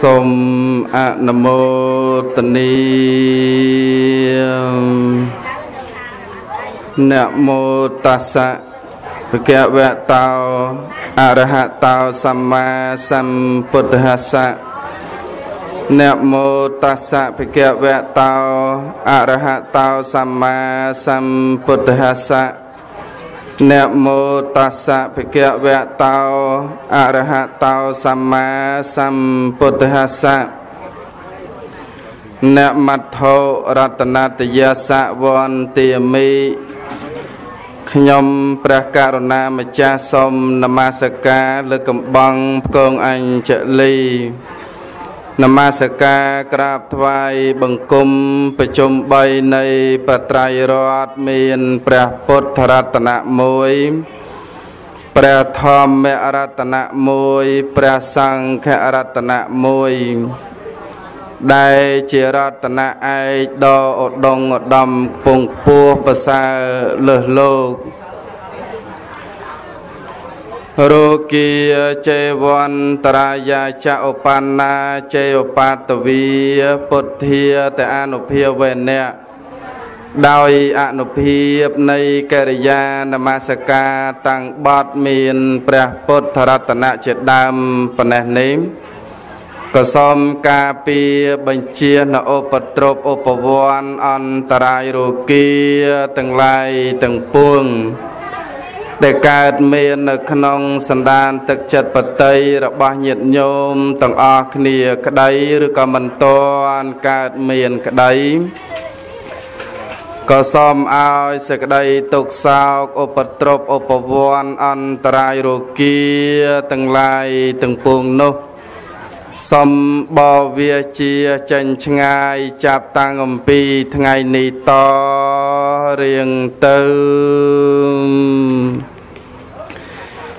សូមអនុមោទនីនមោតស្សៈភគវតោអរហតោសម្មាសម្ពុទ្ធស្សៈនមោតស្សៈភគវតោអរហតោសម្មាសម្ពុទ្ធស្សៈ នមោតស្សៈភិក្ខវៈតោអរហតោសម្មាសម្ពុទ្ធស្សៈនមត្ថោរតនតយសៈវន្តិមីខ្ញុំព្រះករុណាម្ចាស់សូមនមស្ការលើកកំបងផ្គងអញ្ជលី នមស្ការក្រាបថ្វាយបង្គំប្រជុំ3នៃបត្រៃរតមានព្រះពុទ្ធរតនៈ1ព្រះធម្មរតនៈ1ព្រះសង្ឃរតនៈ1ដែលជារតនៈឯកដ៏ឧត្តមឧត្តមខ្ពង់ខ្ពស់ប្រសើរលើសលោក រោគីចេវន្តរាយាចឧបណ្ណាចេឧបតវីពុទ្ធាតអនុភាវេណៈដោយអនុភាពនៃកិរិយានមស្ការតាំងបត់មានព្រះពុទ្ធរតនៈជាដើមប៉ុណ្ណេះនេះក៏សូមការពីបញ្ជានៅឧបទ្រពឧបវ័នអន្តរាយរោគីទាំងឡាយទាំងពួង ដែលកើតមាននៅក្នុងសន្តានទឹកចិត្តបតីរបស់ញាតិញោមទាំងអស់គ្នាក្តីឬក៏មិនតាន់កើតមានក្តីក៏សូមឲ្យសេចក្តីទុកសោកឧបទ្រពឧបវ័នអន្តរាយរោគាទាំងឡាយទាំងពួងនោះសំបវាជាចេញឆ្ងាយចាប់តាំងអំពីថ្ងៃនេះតរៀងទៅ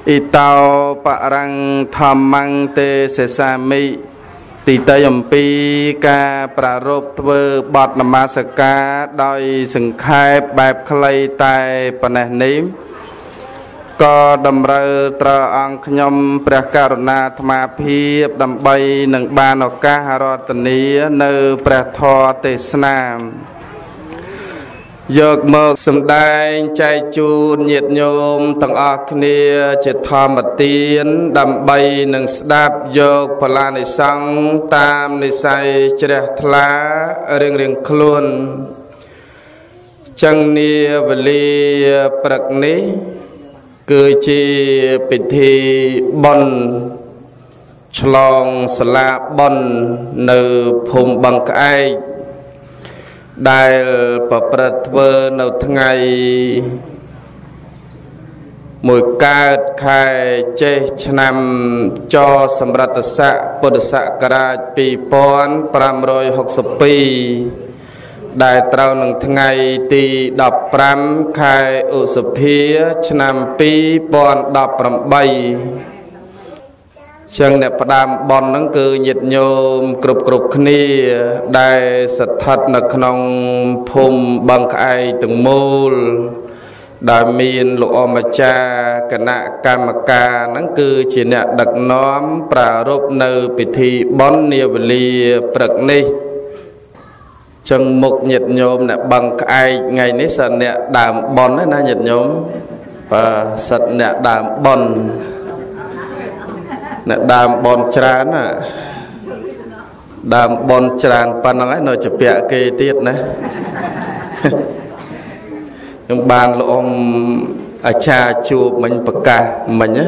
អ៊ីតោបរੰធម្មੰទេសេសាមិទីតៃអំពីការប្រារព្ធធ្វើបទនមស្ការដោយសង្ខេបបែបខ្លីតែប៉ុណ្ណេះនេះក៏តម្រូវត្រូវអង្គខ្ញុំព្រះករុណាអាត្មាភាពដើម្បីនឹងបានឱកាសរតនីនៅព្រះធម៌ទេសនា យកមកសម្ដែងចែកជូនញាតិញោមទាំងអស់គ្នាជាធម្មទានដើម្បីនឹងស្ដាប់យកបលានិសង្ឃតាមនិស័យជ្រះថ្លារៀងរៀងខ្លួនចឹងនាវេលាព្រឹកនេះ គឺជាពិធីបុណ្យឆ្លងសាលាបុណ្យនៅភូមិបឹងក្អែក ដែលប្រព្រឹត្តធ្វើនៅថ្ងៃមួយកើតខែចេសឆ្នាំចសម្រិតស័កពុទ្ធសករាជ2562ដែលត្រូវនឹងថ្ងៃទី15ខែឧសភា ឆ្នាំ2018 ចឹងអ្នកផ្ដើមបនហ្នឹងគឺញាតិញោមគ្រប់គ្រប់គ្នាដែលស្ថិតនៅក្នុងភូមិបឹងក្អែកទាំងមូលដែលមានលោកអម្ចាស់គណៈកម្មការហ្នឹងគឺជាអ្នកដឹកនាំប្រារព្ធនៅពិធីបន់នាវេលាព្រឹកនេះចឹងមុខញាតិញោមអ្នកបឹងក្អែកថ្ងៃនេះសិតអ្នកដើមបន់ណាញាតិញោមបាទសិតអ្នកដើមបន់ អ្នកដើមបនច្រើនណាដើមបនច្រើនប៉ុណ្ណឹងហើយនៅជាពាក់គេទៀតណាខ្ញុំបានលោកអ៊ំអាចារ្យជួបមិញប្រកាសមិញណា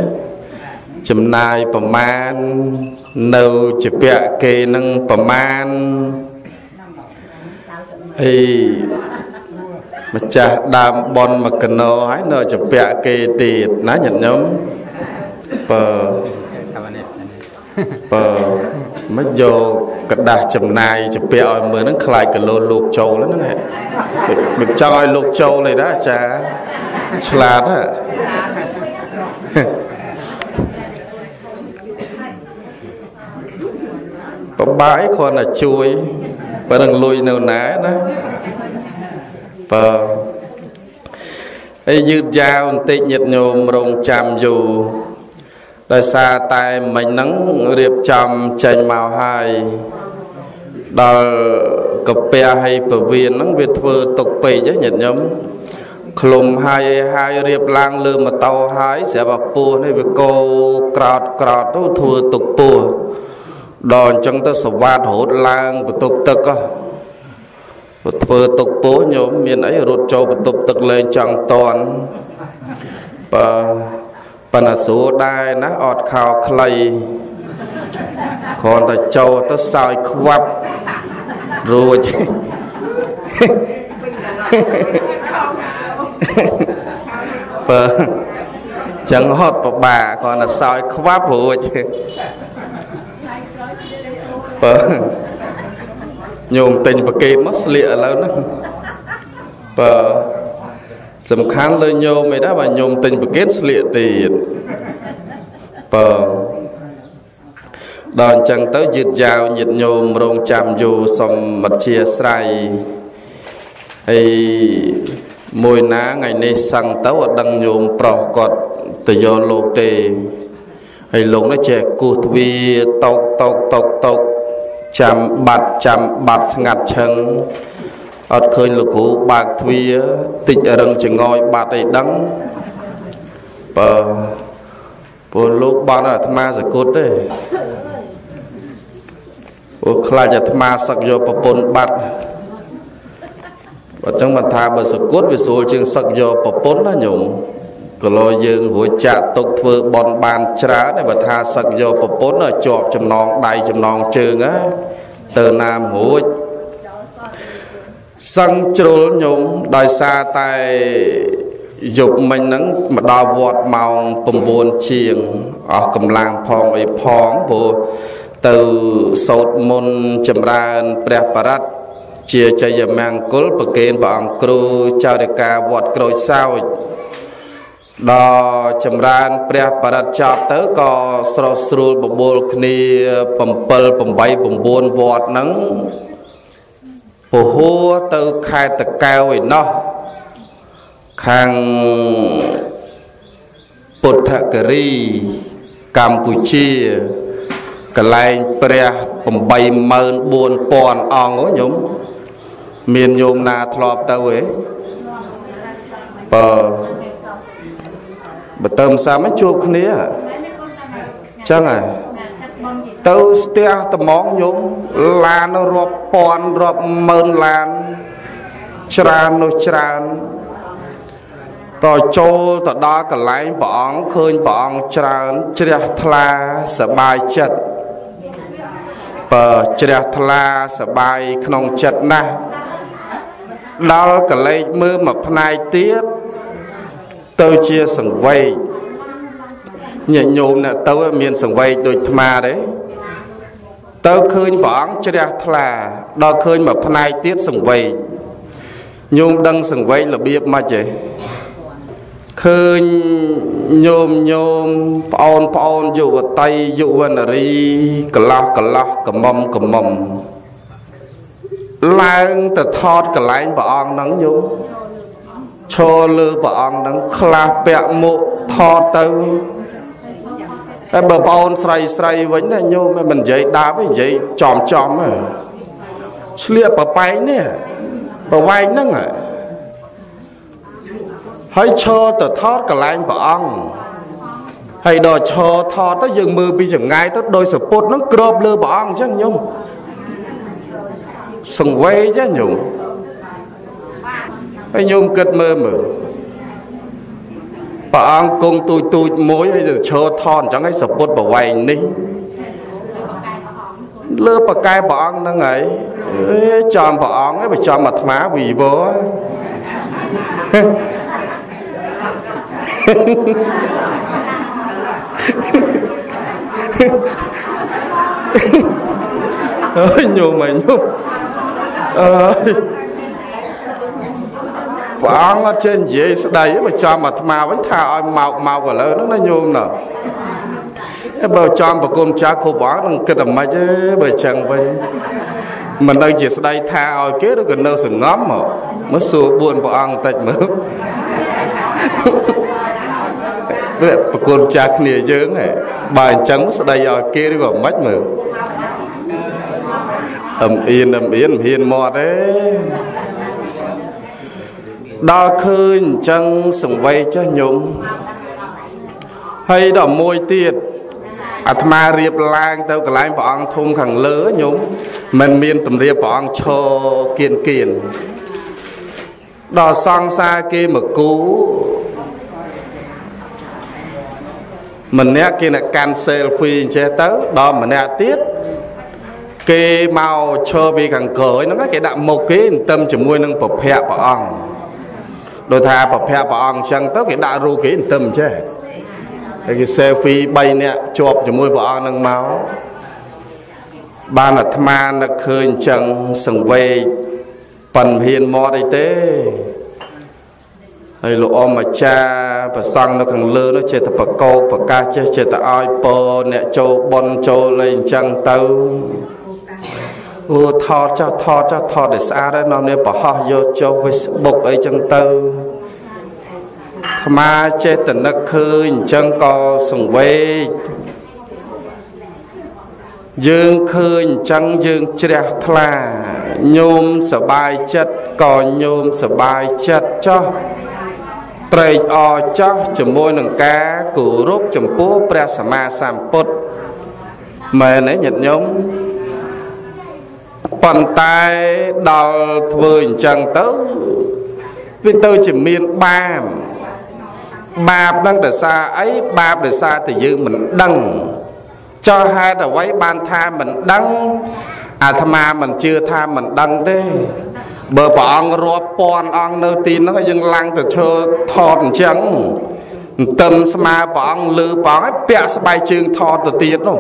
ចំណាយប្រមាណនៅជាពាក់គេនឹងប្រមាណអីម្ចាស់ដើមបនមកកណោហើយនៅជាពាក់គេទៀតណាញាតិញោមបើ បើមិនយកกระดาษចំណាយជាពាក់ឲ្យមើលហ្នឹងខ្លាចគីឡូលោកចូលហ្នឹងមិនចង់ឲ្យលោកចូលទេណាអាចារ្យឆ្លាតណាបបាយគ្រាន់តែជួយបើនឹងលុយនៅណាណាបើហើយយឺតយ៉ាវបន្តិចញាតញោមរងចាំយូរ ដោយសារតែមិញហ្នឹងរៀបចំចេញមកហើយដល់កាពះហើយពវៀនហ្នឹងវាធ្វើទុកពេកញាតិញោមឃ្លុំហើយអីហើយរៀបឡើងលើម៉ូតូហើយស្រាប់តែពោះនេះវាកោក្រោតក្រោតទៅធ្វើទុកពោះដល់អញ្ចឹងទៅសវ៉ាតរត់ឡើងបន្ទប់ទឹកទៅធ្វើទុកពោះញោមមានអីរត់ចូលបន្ទប់ទឹកលេងចង់តន់បើ ប៉ុន្តែស្រួលដែរណាអត់ខោខ្លីគ្រាន់តែចូលទៅសើចខ្វាប់រួចបើចឹងហត់ពិបាកគ្រាន់តែសើចខ្វាប់រួចបើញោមទិញប្រកេតមកស្លៀកឥឡូវហ្នឹងបើ សំខាន់លើញោមឯណាបើញោមទិញប្រកេតស្លៀកទៀតបើដល់អញ្ចឹងទៅយឺតយ៉ាវញាតញោមរងចាំយូរសុំមតិជាស្រ័យហើយមួយណាថ្ងៃនេះសឹងទៅអត់ដឹងញោមប្រុសគាត់ទៅយកលោកទេហើយលោកនេះចេះគោះទ្វាតោកតោកតោកតោកចាំបាត់ចាំបាត់ស្ងាត់ឈឹង អត់ឃើញលោកគ្រូបើកទ្វារតិចរឹងចងយបាត់អីដឹងបើពលលោកបានអាត្មាសគុតទេព្រោះខ្លាចអាត្មាសឹកយកប្រពន្ធបាត់បើចឹងមិនថាបើសគុតវាស្រួលជាងសឹកយកប្រពន្ធណាញោមកលោយើងរួចចាក់ទុកធ្វើបន់បានច្រើនតែបើថាសឹកយកប្រពន្ធជាប់ចំណងដៃចំណងជើងណាទៅណាមរួច សឹងជ្រុលញោមដោយសារតែយប់មិញហ្នឹងមកដល់វត្តម៉ោង9ជាងអស់កម្លាំងផងអីផងព្រោះទៅសោតមុនចម្រើនព្រះបរិត្តជាចយមង្គលប្រគេនព្រះអង្គគ្រូចៅរិកាវត្តក្រូចសោចដល់ចម្រើនព្រះបរិត្តចប់ទៅក៏ស្រស់ស្រួលបបួលគ្នា7 8 9វត្តហ្នឹង ពហួរទៅខេត្តតកែវឯណោះខាងពុទ្ធគិរីកម្ពុជាកលែងព្រះ84000អង្គញោមមានញោមណាធ្លាប់ទៅទេបើបើទៅម្សាមជួបគ្នាចឹងហើយ ទៅស្ទះត្មងញោមឡានរាប់ពាន់រាប់ម៉ឺនឡានច្រើននោះច្រើនតចូលទៅដល់កន្លែងព្រះអង្គឃើញព្រះអង្គច្រើនជ្រះថ្លាសបាយចិត្តបើជ្រះថ្លាសបាយក្នុងចិត្តណាស់ដល់កលេចមើលមួយផ្នែកទៀតទៅជាសង្វេកញាតិញោមអ្នកទៅមានសង្វេកដូចថ្មទេ ទៅឃើញព្រះអង្គជ្រះថ្លាដល់ឃើញមួយផ្នែកទៀតសង្វេកញោមដឹងសង្វេករបៀបម៉េចទេឃើញញោមញោមប្អូនប្អូនយុវតីយុវនារីកលោះកលោះកមុំកមុំឡើងទៅថតកលែងព្រះអង្គហ្នឹងញោមឈរលើព្រះអង្គហ្នឹងខ្លះពាក់មុខថតទៅ តែបើប្អូនស្រីស្រីវិញណាញោមមិននិយាយដើមទេនិយាយចំចំហ៎ឆ្លៀកប្របែងនេះប្រវែងហ្នឹងហ៎ហើយឈរទៅថតកលែងព្រះអង្គហើយដល់ឈរថតទៅយើងមើលពីចង្ងាយទៅដោយសពុតហ្នឹងក្របលើព្រះអង្គអញ្ចឹងញោមសង្វេកញោមហើយញោមគិតមើលមើល ព្រះអង្គគង់ទូចទូចមួយហើយទៅឈរថតអញ្ចឹងហើយសពុតប្រវែងនេះលើបកែព្រះអង្គហ្នឹងហើយអេចំព្រះអង្គឯងបើចំអាត្មាវីវោអើយញោមអើយញោមអើយ ព្រះអង្គអត់ចេះនិយាយស្ដីបើចំអាត្មាវិញថាឲ្យមកមកឥឡូវហ្នឹងណាញោមណាបើចំប្រគុំចាស់គ្រប់អង្គនឹងគិតអាម៉េចទេបើចឹងវិញមិនដឹងជាស្ដីថាឲ្យគេឬក៏នៅសងំមកមើលសួរ4ព្រះអង្គតិចមើលវាប្រគុំចាស់គ្នាយើងហ៎បើអញ្ចឹងស្ដីឲ្យគេឬក៏មិនមើលអឹមអៀនអឹមអៀនហ៊ានមកទេ ដល់ឃើញអញ្ចឹងសង្វេចេះញោមហើយដល់មួយទៀតអាត្មារៀបឡើងទៅកន្លែងព្រះអង្គធំខាងលើញោមមិនមានតម្រាបព្រះអង្គឈរគៀនគៀនដល់សង្សារគេមកគូម្នាក់គេអ្នកកាន់ selfie អញ្ចេះទៅដល់ម្នាក់ទៀតគេមកឈរពីខាងក្រោយហ្នឹងគេដាក់មុខគេទៅជាមួយនឹងប្រភពព្រះអង្គ ដូចថាប្រភពព្រះអង្គអញ្ចឹងទៅគេដាក់រូបគេទៅអញ្ចេះហើយគេ selfie 3នាក់ជាប់ជាមួយព្រះអង្គនឹងមកបានអាត្មានឹកឃើញអញ្ចឹងសង្វេកប៉ិនហ៊ានមកអីទេហើយលោកអម្ចាស់ប្រសង់នៅខាងលើនោះចេះតែបកោប្រកាសចេះចេះតែឲ្យពរអ្នកចូលបនចូលអីអញ្ចឹងទៅ អូថតចោះថតចោះថតឲ្យស្អាតហើយនាំនេះបរហោះយកចុះ Facebook អីចឹងទៅអាមាចេះតែនឹកឃើញអញ្ចឹងក៏សង្វេគយើងឃើញអញ្ចឹងយើងជ្រះថ្លាញោមសបាយចិត្តក៏ញោមសបាយចិត្តចោះត្រេកអរចោះជាមួយនឹងការគោរពចំពោះព្រះសម្មាសម្ពុទ្ធមែនទេញាតិញោម ប៉ុន្តែដល់ធ្វើអញ្ចឹងទៅវាទៅជាមានបាបបាបនឹងដោយសារអីបាបដោយសារតែយើងមិនដឹងចោះហេតុអ្វីបានថាមិនដឹងអាត្មាមិនជឿថាមិនដឹងទេបើព្រះអង្គរាប់ពាន់អង្គនៅទីនោះយើងឡើងទៅឈើថតអញ្ចឹងតឹមស្មើព្រះអង្គលើព្រះអង្គឲ្យពាក់ស្បែកជើងថតទៅទៀតនោះ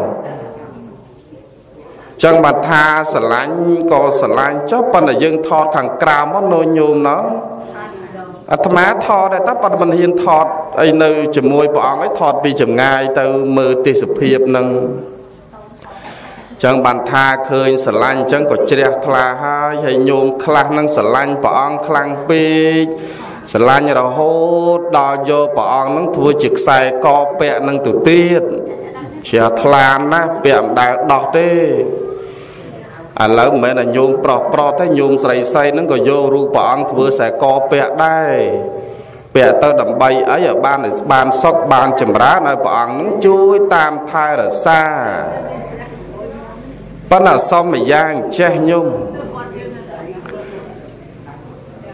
ចឹងបើថាស្រឡាញ់ក៏ស្រឡាញ់ចុះប៉ុន្តែយើងថតខាងក្រៅមកនៅញោមណោះអាត្មាថតតែប៉ុន្តែមិនហ៊ានថតអីនៅជាមួយព្រះអង្គឲ្យថតពីចម្ងាយទៅមើលទេសភាពនឹងចឹងបានថាឃើញស្រឡាញ់ចឹងក៏ជ្រះថ្លាហើយហើយញោមខ្លះនឹងស្រឡាញ់ព្រះអង្គខ្លាំងពេកស្រឡាញ់រហូតដល់យកព្រះអង្គនឹងធ្វើជាខ្សែកពាក់នឹងទៅទៀតជ្រះថ្លាណាស់ពាក់មិនដែលដោះទេ ឥឡូវមិនមែនតែញោមប្រុសប្រុសទេញោមស្រីស្រីហ្នឹងក៏យករូបព្រះអង្គធ្វើខ្សែកពាក់ដែរពាក់ទៅដើម្បីអីឲ្យបានបានសុខបានចម្រើនឲ្យព្រះអង្គនឹងជួយតាមថែរក្សាប៉ុន្តែសុំម្យ៉ាងចេះញោម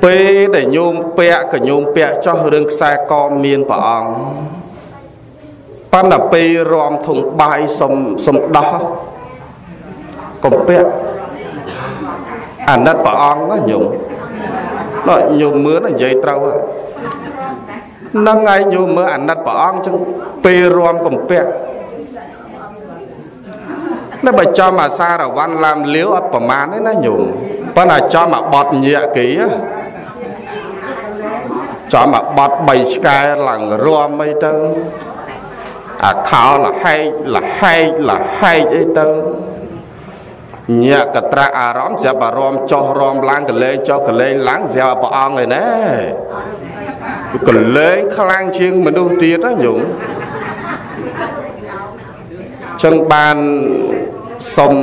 ពេលដែលញោមពាក់ក៏ញោមពាក់ចោះរឿងខ្សែកមានព្រះអង្គប៉ុន្តែពេលរំធុងបាយសុំសុំដោះកំពាក់ អាណិតព្រះអង្គណាញោមដល់ញោមមើលនិយាយត្រូវហ្នឹងហើយញោមមើលអាណិតព្រះអង្គចឹងពេលរំកំពាក់នៅបើចំអាសារវ័នឡាមលាវអត់ប្រមាណទេណាញោមប៉ុន្តែចំអាបត់ញាក់គេចំអាបត់3ឆ្កែឡើងរំអីទៅអាខោលហែកលហែកលហែកអីទៅ ញាក់កត្រាអារម្មណ៍ស្រាប់អារម្មណ៍ចោះរំឡើងកលែងចោះកលែងឡើងស្រាប់ព្រះអង្គឯណាកលែងខ្លាំងជាងមនុស្សទៀតណាញោមចឹងបានសុំ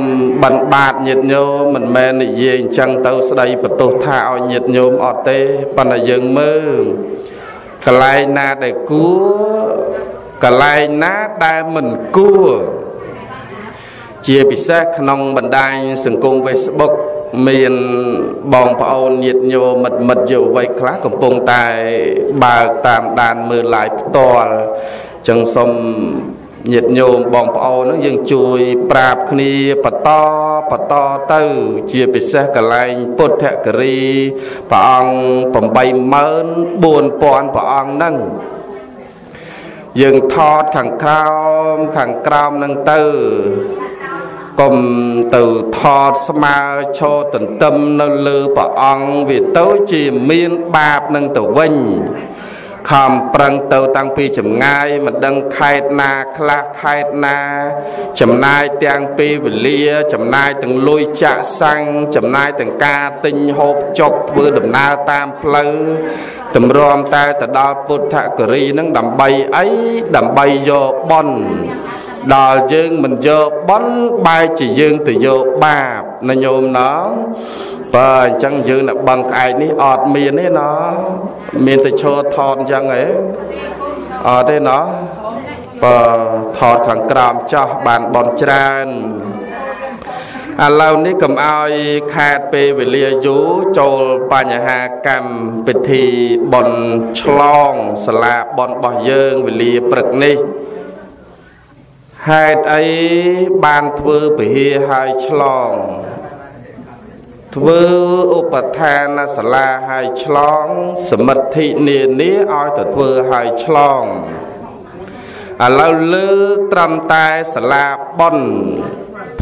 បិណ្ឌបាតញាតិញោមមិនមែននិយាយអញ្ចឹងទៅស្ដីបន្ទោសថាឲ្យញាតិញោមអត់ទេប៉ុន្តែយើងមើលកន្លែងណាដែលគួរកន្លែងណាដែលមិនគួរ ជាពិសេសក្នុងបណ្ដាញសង្គម Facebook មានបងប្អូនញាតិញោមមិត្តមិត្តយុវវ័យខ្លះកំពុងតែបើកតាមដានមើល live ផ្ទាល់ចឹងសូមញាតិញោមបងប្អូននឹងយើងជួយប្រាប់គ្នាបន្តបន្តទៅ ជាពិសេសកលែងពុទ្ធគិរីព្រះអង្គ84000ព្រះអង្គហ្នឹងយើងថតខាងក្រោមខាងក្រោមនឹងទៅ កុំទៅថតស្មើឈរទន្ទឹមនៅលើព្រះអង្គវាទៅជាមានបាបនឹងទៅវិញខំប្រឹងទៅតាំងពីចម្ងាយមិនដឹងខេតណាខ្លះខេតណា ចំណាយទាំងពីវេលា ចំណាយទាំងលុយចាក់សាំងចំណាយទាំងការទិញហូបចុកធ្វើដំណើរតាមផ្លូវតម្រាំតែទៅដល់ពុទ្ធគិរីនឹងដើម្បីអីដើម្បីយកបន់ ដល់យើងមិនយកបន់បែរជាយើងទៅយកបាបណាញោមណោះបើអញ្ចឹងយើងនៅបឹងក្អែកនេះអត់មានទេណោះមានតែឈរថតអញ្ចឹងហ៎អត់ទេណោះបើថតខាងក្រោមចោះបានបនច្រើនឥឡូវនេះកុំឲ្យខាតពេលវេលាយូរចូលបញ្ហាកម្មពិធីបនឆ្លងសាលាបនរបស់យើងវេលាព្រឹកនេះ ហេតុអីបានធ្វើពហិហើយឆ្លង ធ្វើឧបធានសាលាហើយឆ្លង សមិទ្ធិនានាឲ្យទៅធ្វើហើយឆ្លងឥឡូវលើកត្រឹមតែសាលាប៉ុន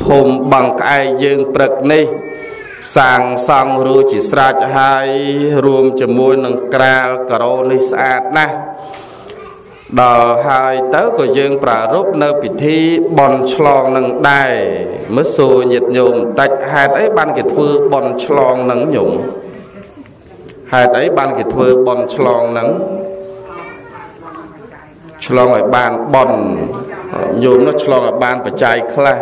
ភូមិបឹងក្អែកយើងព្រឹកនេះ សាងសង់រួចជាស្រេចហើយរួមជាមួយនឹងក្រាលការ៉ូនេះស្អាតណាស់ ដល់ហើយទៅក៏យើងប្រារព្ធនៅពិធីបន់ឆ្លងនឹងដែរមើលសួរញាតិញោមតិចហេតុអីបានគេធ្វើបន់ឆ្លងនឹងញោមហេតុអីបានគេធ្វើបន់ឆ្លងនឹងឆ្លងឲ្យបានបន់ញោមនោះឆ្លងឲ្យបានបច្ច័យខ្លះ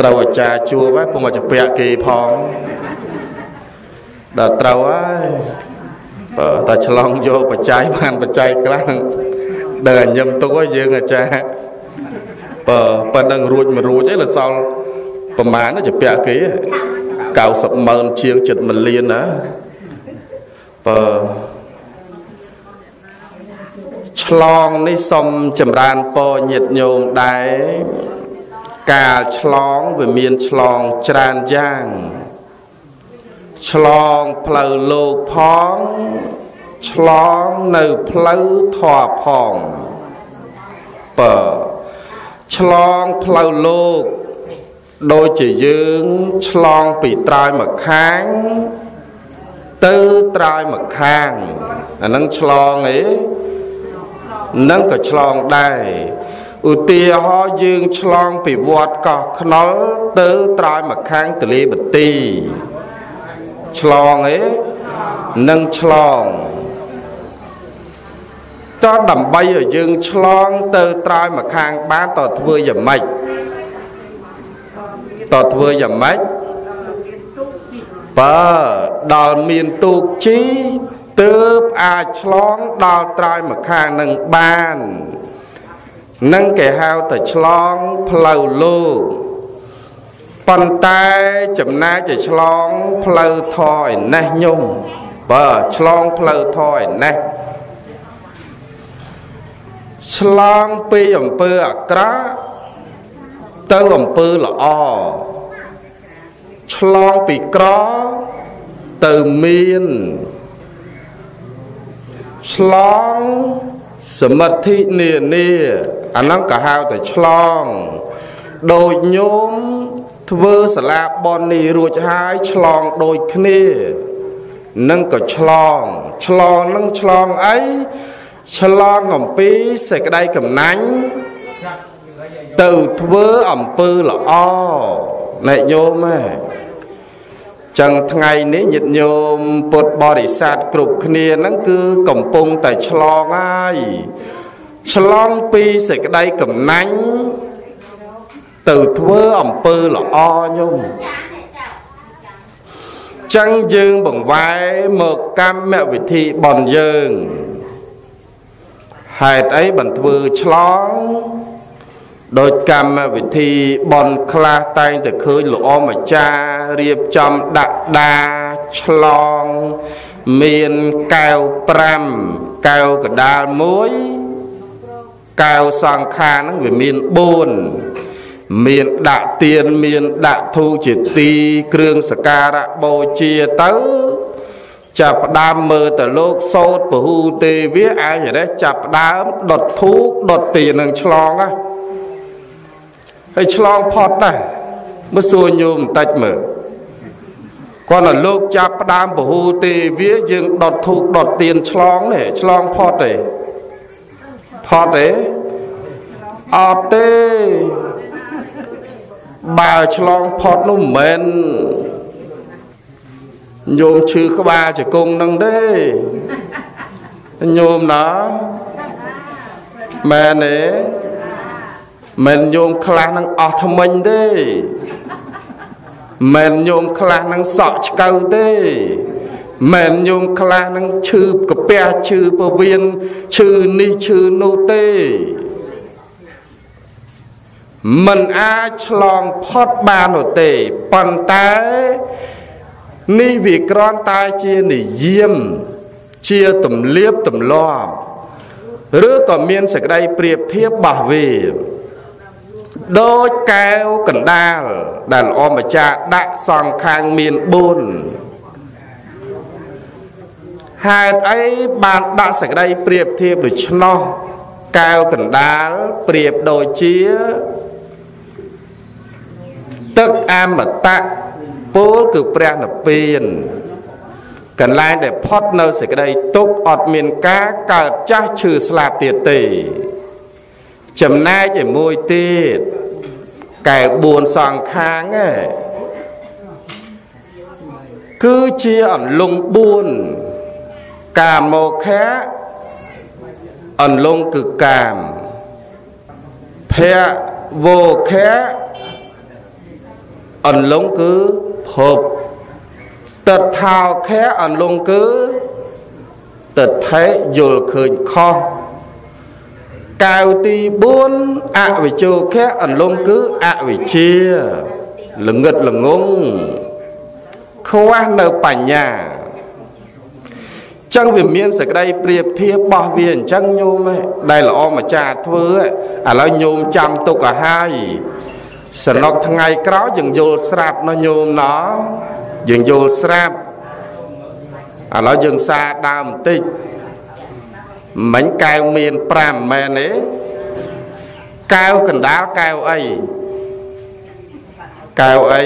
ត្រូវអាចារ្យជួបហើយពុំអាចពាក់គេផងដល់ត្រូវហើយ តែឆ្លងយកបច្ច័យបានបច្ច័យខ្លះដើរញឹមទុកឲ្យយើងអាចារ្យបើប៉ុណ្ណឹងរួចមិនរួចឯងលសល់ប្រមាណជាពាក់គេ90ម៉ឺនជាងចិត្ត1លានណាបើឆ្លងនេះសុំចម្រើនពរញាតញោមដែរកាលឆ្លងវាមានឆ្លងច្រើនយ៉ាង ឆ្លងផ្លូវលោកផងឆ្លងនៅផ្លូវធម៌ផងបើឆ្លងផ្លូវលោកដូចជាយើងឆ្លងពីត្រើយមកខាង ទៅត្រើយមកខាងអានឹងឆ្លងអីនឹងក៏ឆ្លងដែរឧទាហរណ៍យើងឆ្លងពីវត្តកោះខ្នុលទៅត្រើយមកខាងទលេបទី ឆ្លងអីនឹងឆ្លងតើដើម្បីឲ្យយើងឆ្លងទៅត្រើយមកខាងបានតើធ្វើយ៉ាងម៉េចតើធ្វើយ៉ាងម៉េចបើដល់មានទូកជីទើបអាចឆ្លងដល់ត្រើយមកខាងនឹងបាននឹងគេហៅតែឆ្លងផ្លូវលោក ប៉ុន្តែចំណាយទៅឆ្លងផ្លូវធរឯណេះញោមបើឆ្លងផ្លូវធរឯណេះឆ្លងពីអំពើអាក្រក់ទៅអំពើល្អឆ្លងពីក្រទៅមានឆ្លងសមិទ្ធិនានាអាហ្នឹងក៏ហៅតែឆ្លងដូចញោម ធ្វើសាលាបននេះរួចហើយឆ្លងដូចគ្នានឹងក៏ឆ្លងឆ្លងនឹងឆ្លងអីឆ្លងអំពីសេចក្តីកំណាញ់ទៅធ្វើអំពើល្អណែញោមហ៎ចឹងថ្ងៃនេះញាតិញោមពុទ្ធបរិស័ទគ្រប់គ្នាហ្នឹងគឺកំពុងតែឆ្លងហើយឆ្លងពីសេចក្តីកំណាញ់ ទៅធ្វើអំពើល្អញោមចឹងយើងបង្វែរមកកម្មវិធីបនយើងហេតុអីបានធ្វើឆ្លងដោយកម្មវិធីបនខ្លះតែងតែឃើញល្អម្ចាស់រៀបចំដាក់ដាឆ្លង មានកែវ5កែវកដាល1កែវសង្ខារហ្នឹងវាមាន4 មានដាក់ទៀនមានដាក់ធូបជាទីគ្រឿងសក្ការៈបូជាទៅចាប់ផ្ដើមមើលទៅលោកសោតពហុទេវាឯងរេះចាប់ផ្ដើមដុតធូបដុតទៀននឹងឆ្លងណាហើយឆ្លងផុតដែរមើលសួរញោមបន្តិចមើលគាត់ថាលោកចាប់ផ្ដើមពហុទេវាយើងដុតធូបដុតទៀនឆ្លងនេះឆ្លងផុតទេផុតទេអត់ទេ បើឆ្លងផុតនោះមិនមែនញោមឈឺក្បាលជង្គង់នឹងទេញោមណាមែនទេមិនញោមខ្លះនឹងអស់ថ្មិញទេមិនញោមខ្លះនឹងសក់ឆ្កៅទេមិនញោមខ្លះនឹងឈឺកាពះឈឺពវៀនឈឺនេះឈឺនោះទេ មិនអាចឆ្លងផុតបាននោះទេប៉ុន្តែនេះវាគ្រាន់តែជានិយាមជាទម្លាបទម្លាប់ឬក៏មានសេចក្តីប្រៀបធៀបបោះវាដូចកែវកណ្ដាលដែលអម្ចាស់ដាក់សងខាងមាន4ហេតុអីបានដាក់សេចក្តីប្រៀបធៀបដូច្នោះកែវកណ្ដាលប្រៀបដូចជា ទឹកអមតៈពោលគឺព្រះនិព្វានកន្លែងដែលផុតនៅសេចក្តីទុក្ខអត់មានការកើតចាស់ឈឺស្លាប់ទៀតទេ ចំណែកឯមួយទៀតកែ4សងខាងគឺជាអន្លង់4កាមោខៈអន្លង់គឺកាមភៈវោខៈ អន្លង់គឺភពតថោខៈអន្លង់គឺតថេយល់ឃើញខុសកៅទី4អវិជោខៈអន្លង់គឺអវិជ្ជាល្ងឹតល្ងងខ្វះនៅបញ្ញាចឹងវាមានសក្តីប្រៀបធៀបបោះវាអញ្ចឹងញោមដែលល្អម្ចាស់ធ្វើឥឡូវញោមចាំទុកឲ្យហើយ សនុកថ្ងៃក្រោយយើងយល់ស្រាប់ណោះញោមណោះយើងយល់ស្រាប់ឥឡូវយើងសាដើមបន្តិចមិញកែវមាន5មែនទេកែវកណ្ដាលកែវអីកែវអី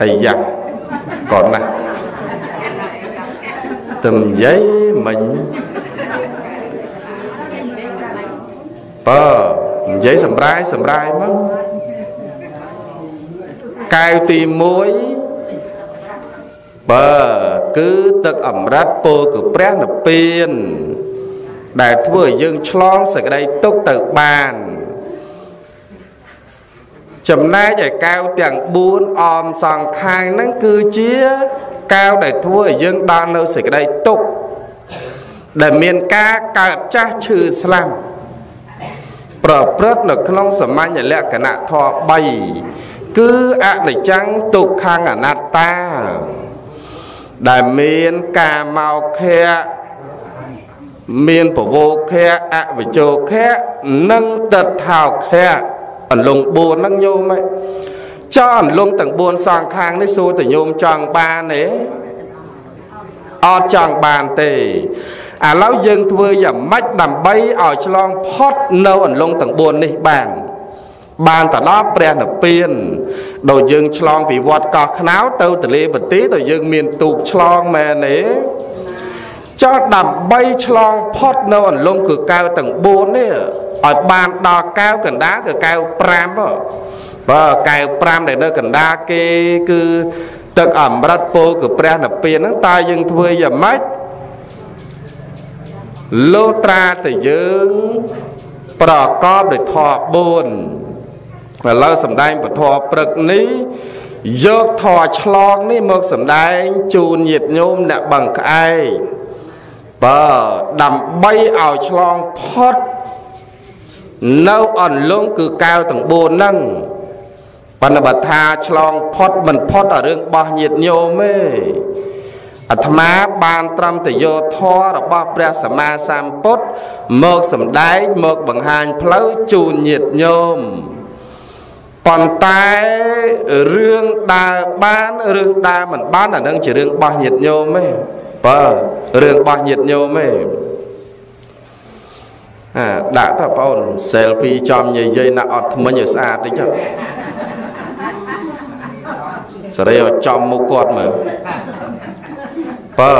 អាយ៉ាកូនណាទំយាយមិញបើនិយាយសម្រាយសម្រាយមក កែវទី1បើគឺទឹកអមរិតពោលគឺព្រះនិព្វាន ដែលធ្វើឲ្យយើងឆ្លងសេចក្តីទុក្ខទៅបាន ចំណែកឯកែវទាំង4អមសងខាងហ្នឹងគឺជាកែវដែលធ្វើឲ្យយើងដល់នៅសេចក្តីទុក្ខដែលមានការកើតចាស់ឈឺស្លាប់ប្រព្រឹត្តនៅក្នុង សមញ្ញលក្ខណៈធម៌3 គឺអនិច្ចំទុក្ខំអនត្តា ដែលមានកាមកខៈមានពវោខៈអវិជោខៈនិងតថោខៈអន្លង់4ហ្នឹងញោមឯងចោអន្លង់ទាំង4សងខាងនេះសួរតញោមចង់បានទេអត់ចង់បានទេឥឡូវយើងធ្វើយ៉ាងម៉េចដើម្បីឲ្យឆ្លងផុតនៅអន្លង់ទាំង4នេះបានបានទៅដល់ព្រះនិព្វាន ដូចយើងឆ្លងពីវត្តកោះខ្នោទៅទលេបន្ទាយទៅយើងមានទូកឆ្លងមែនទេចោះដើម្បីឆ្លងផុតនៅអន្លង់គឺកែវទាំង4នេះឲ្យបានដល់កែវកណ្ដាលគឺកែវ5បើកែវ5ដែលនៅកណ្ដាលគេគឺទឹកអមរិតពោគឺព្រះនិព្វានហ្នឹងតើយើងធ្វើយ៉ាងម៉េចលោត្រាទៅយើង ប្រកបដោយធម៌4 ឥឡូវសំដែងពធព្រឹកនេះយកធរឆ្លងនេះមកសំដែងជូនញាតញោមអ្នកបឹងក្អែកបើដើម្បីឲ្យឆ្លងផុតនៅអន្លង់គឺកែវទាំង4ហ្នឹងបណ្ឌបថាឆ្លងផុតមិនផុតឲ្យរឿងបោះញាតញោមទេអាត្មាបានត្រឹមតែយកធម៌របស់ព្រះសម្មាសម្ពុទ្ធមកសំដែងមកបង្ហាញផ្លូវជូនញាតញោម ប៉ុន្តែរឿងដើរបានឬដើរមិនបានអានឹងជារឿងបោះញាតញោមទេបើរឿងបោះញាតញោមទេអាដាក់ទៅបងអូន selfie ចំយាយយាយណាអត់ថ្មិញឲ្យស្អាតតិចសេរីឲ្យចំមុខគាត់មើលបើ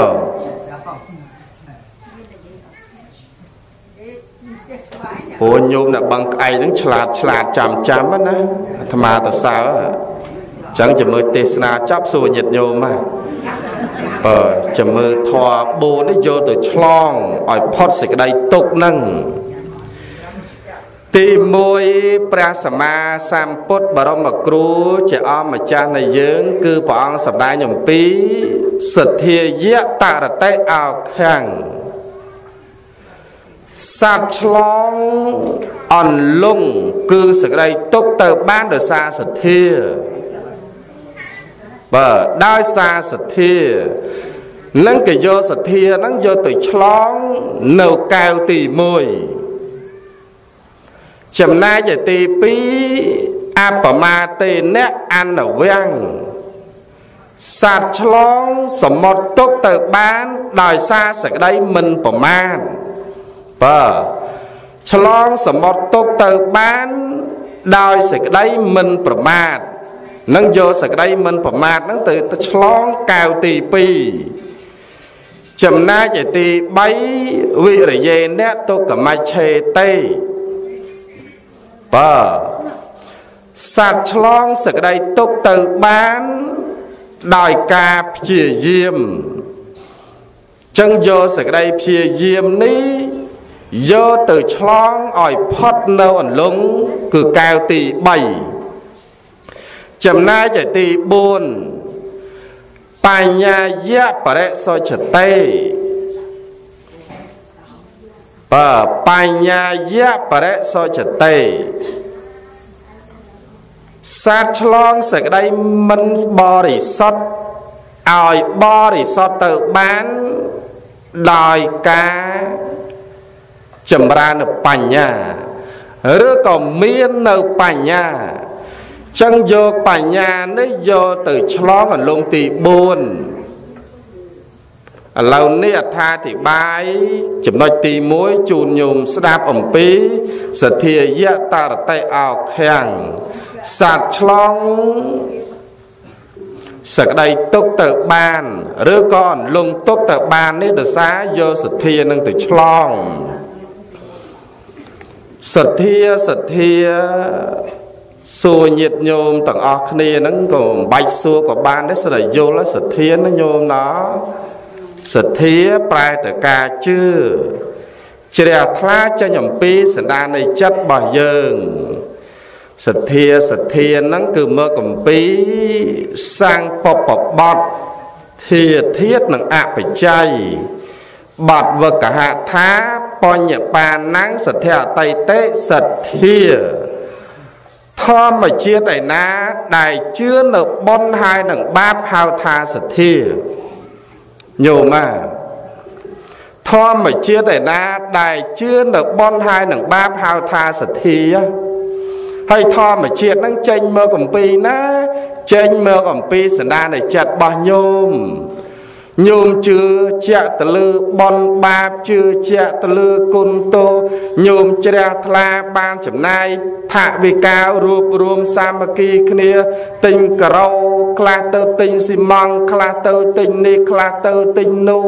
ព្រោះញោមអ្នកបឹងក្អែកហ្នឹងឆ្លាតឆ្លាតចាំចាំណាអាត្មាទៅសើអញ្ចឹងចាំមើលទេសនាចប់សួរញាតញោមណាបើចាំមើលធွာបូននេះយកទៅឆ្លងឲ្យផុតសេចក្តីទុកហ្នឹងទី1ព្រះសម្មាសម្ពុទ្ធបរមគ្រូជាអម្ចាស់នៃយើង គឺព្រះអង្គសម្ដែងអំពីសទ្ធាយៈតរតិអោខាំង សត្វឆ្លងអន្លង់គឺសក្តីទុកទៅបានដោយសារសទ្ធាបាទដោយសារសទ្ធានឹងក៏យកសទ្ធានឹងយកទៅឆ្លងនៅកែវទី1ចំណែកឯទី2អបមាទេអ្នកអនវាំងសត្វឆ្លងសមុទ្រទុកទៅបានដោយសារសក្តីមិនប្រមាណ បាទឆ្លងសមុទ្រទុកទៅបានដោយសេចក្តីមិនប្រមាទនឹងយកសេចក្តីមិនប្រមាទនឹងទៅឆ្លងកែវទី2ចំណែកឯទី3វិរិយេអ្នកទុក្កមច្ឆេតេបាទសត្វឆ្លងសេចក្តីទុកទៅបានដោយការព្យាយាមចឹងយកសេចក្តីព្យាយាមនេះ យកទៅឆ្លងឲ្យផុតនៅអន្លង់គឺកែវទី3ចំណែកឯទី4បញ្ញាយៈបរិសុចតេបើបញ្ញាយៈបរិសុចតេសាទឆ្លងសេចក្តីមិនបរិសុទ្ធឲ្យបរិសុទ្ធទៅបានដោយការ ចម្រើននៅបញ្ញាឬក៏មាននៅបញ្ញាចឹងយកបញ្ញានេះយកទៅឆ្លងអលងទី4ឥឡូវនេះអត្ថាធិប្បាយចំណុចទី1ជូនញោមស្ដាប់អំពីសទ្ធាយៈតរតិអោខាំងសត្វឆ្លងសក្តីទុកទៅបានឬក៏អន្លង់ទុកទៅបាននេះដោយសារយកសទ្ធានឹងទៅឆ្លង សទ្ធាសទ្ធាសួរញាតញោមទាំងអស់គ្នាហ្នឹងក៏មិនបាច់សួរក៏បានដែរសិនតែយល់សទ្ធាណាញោមណាសទ្ធាប្រែទៅការជឿជ្រះថ្លាចេញអំពីសន្តាននៃចិត្តរបស់យើងសទ្ធាសទ្ធាហ្នឹងគឺមកកំពីសាងពពបត់ធាធាតនិងអបច្ច័យបត់វកហថា បញ្ញបាណੰសទ្ធិអតីតេសទ្ធាធម្មជាតិឯណាដែលជឿនៅបុណ្យហើយនឹងបាបហៅថាសទ្ធាញោមណាធម្មជាតិឯណាដែលជឿនៅបុណ្យហើយនឹងបាបហៅថាសទ្ធាហើយធម្មជាតិនឹងចេញមកអំពីណាចេញមកអំពីសន្តាននៃចិត្តរបស់ញោម ញោមជឿជាក់ទៅលើបនបាបជឿជាក់ទៅលើគុណតោញោមជ្រះថ្លាបានចំណាយថវិការួបរวมសាមគ្គីគ្នាទិញការ៉ូខ្លះទៅទិញស៊ីម៉ង់ខ្លះទៅទិញនេះខ្លះទៅទិញនោះ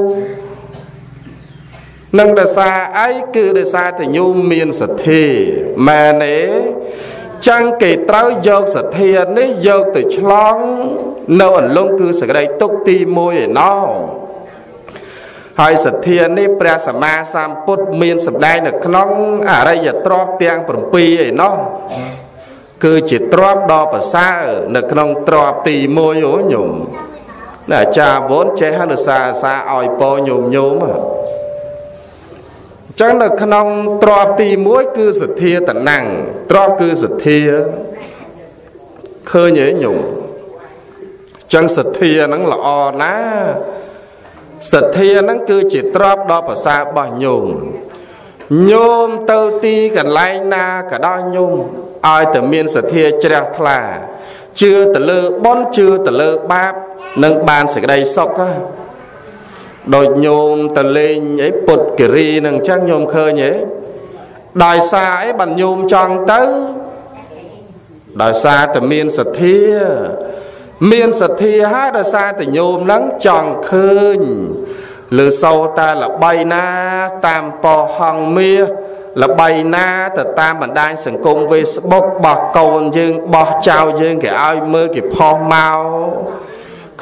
នឹងដោយសារអីគឺដោយសារតែញោមមានសទ្ធាមែនទេ ចឹងគេត្រូវយកសទ្ធានេះយកទៅឆ្លងនៅអន្លង់គឺសក្តិទុកទី1ឯណោហើយសទ្ធានេះព្រះសម្មាសម្ពុទ្ធមានសម្ដែងនៅក្នុងអរិយទ្រព្យទាំង7ឯណោះគឺជាទ្រព្យដ៏ប្រសើរនៅក្នុងទ្រព្យទី1អូញោមណាអាចារ្យវនចេះហៅសាសាឲ្យពោញោមញោម ចឹងនៅក្នុងទ្រព្យទី1គឺសទ្ធាតណੰងទ្រព្យគឺសទ្ធាឃើញទេញោមចឹងសទ្ធាហ្នឹងល្អណាស់សទ្ធាហ្នឹងគឺជាទ្រព្យដ៏ប្រសើររបស់ញោមញោមទៅទីកន្លែងណាក៏ដោយញោមឲ្យតែមានសទ្ធាជ្រះថ្លាជឿទៅលើបុណ្យជឿទៅលើបាបនឹងបានសេចក្តីសុខ ដូចញោមទៅលេងអីពុតគិរីនឹងអញ្ចឹងញោមឃើញទេដោយសារអីបានញោមចង់ទៅដោយសារតែមានសទ្ធា មានសទ្ធាហើយដោយសារតែញោមហ្នឹងចង់ឃើញលើសោតែល្បីណាតាមប៉ោហងមាសល្បីណាទៅតាមបណ្ដាញសង្គម Facebook បោះកូនយើងបោះចៅយើងគេឲ្យមើលគេផុសមក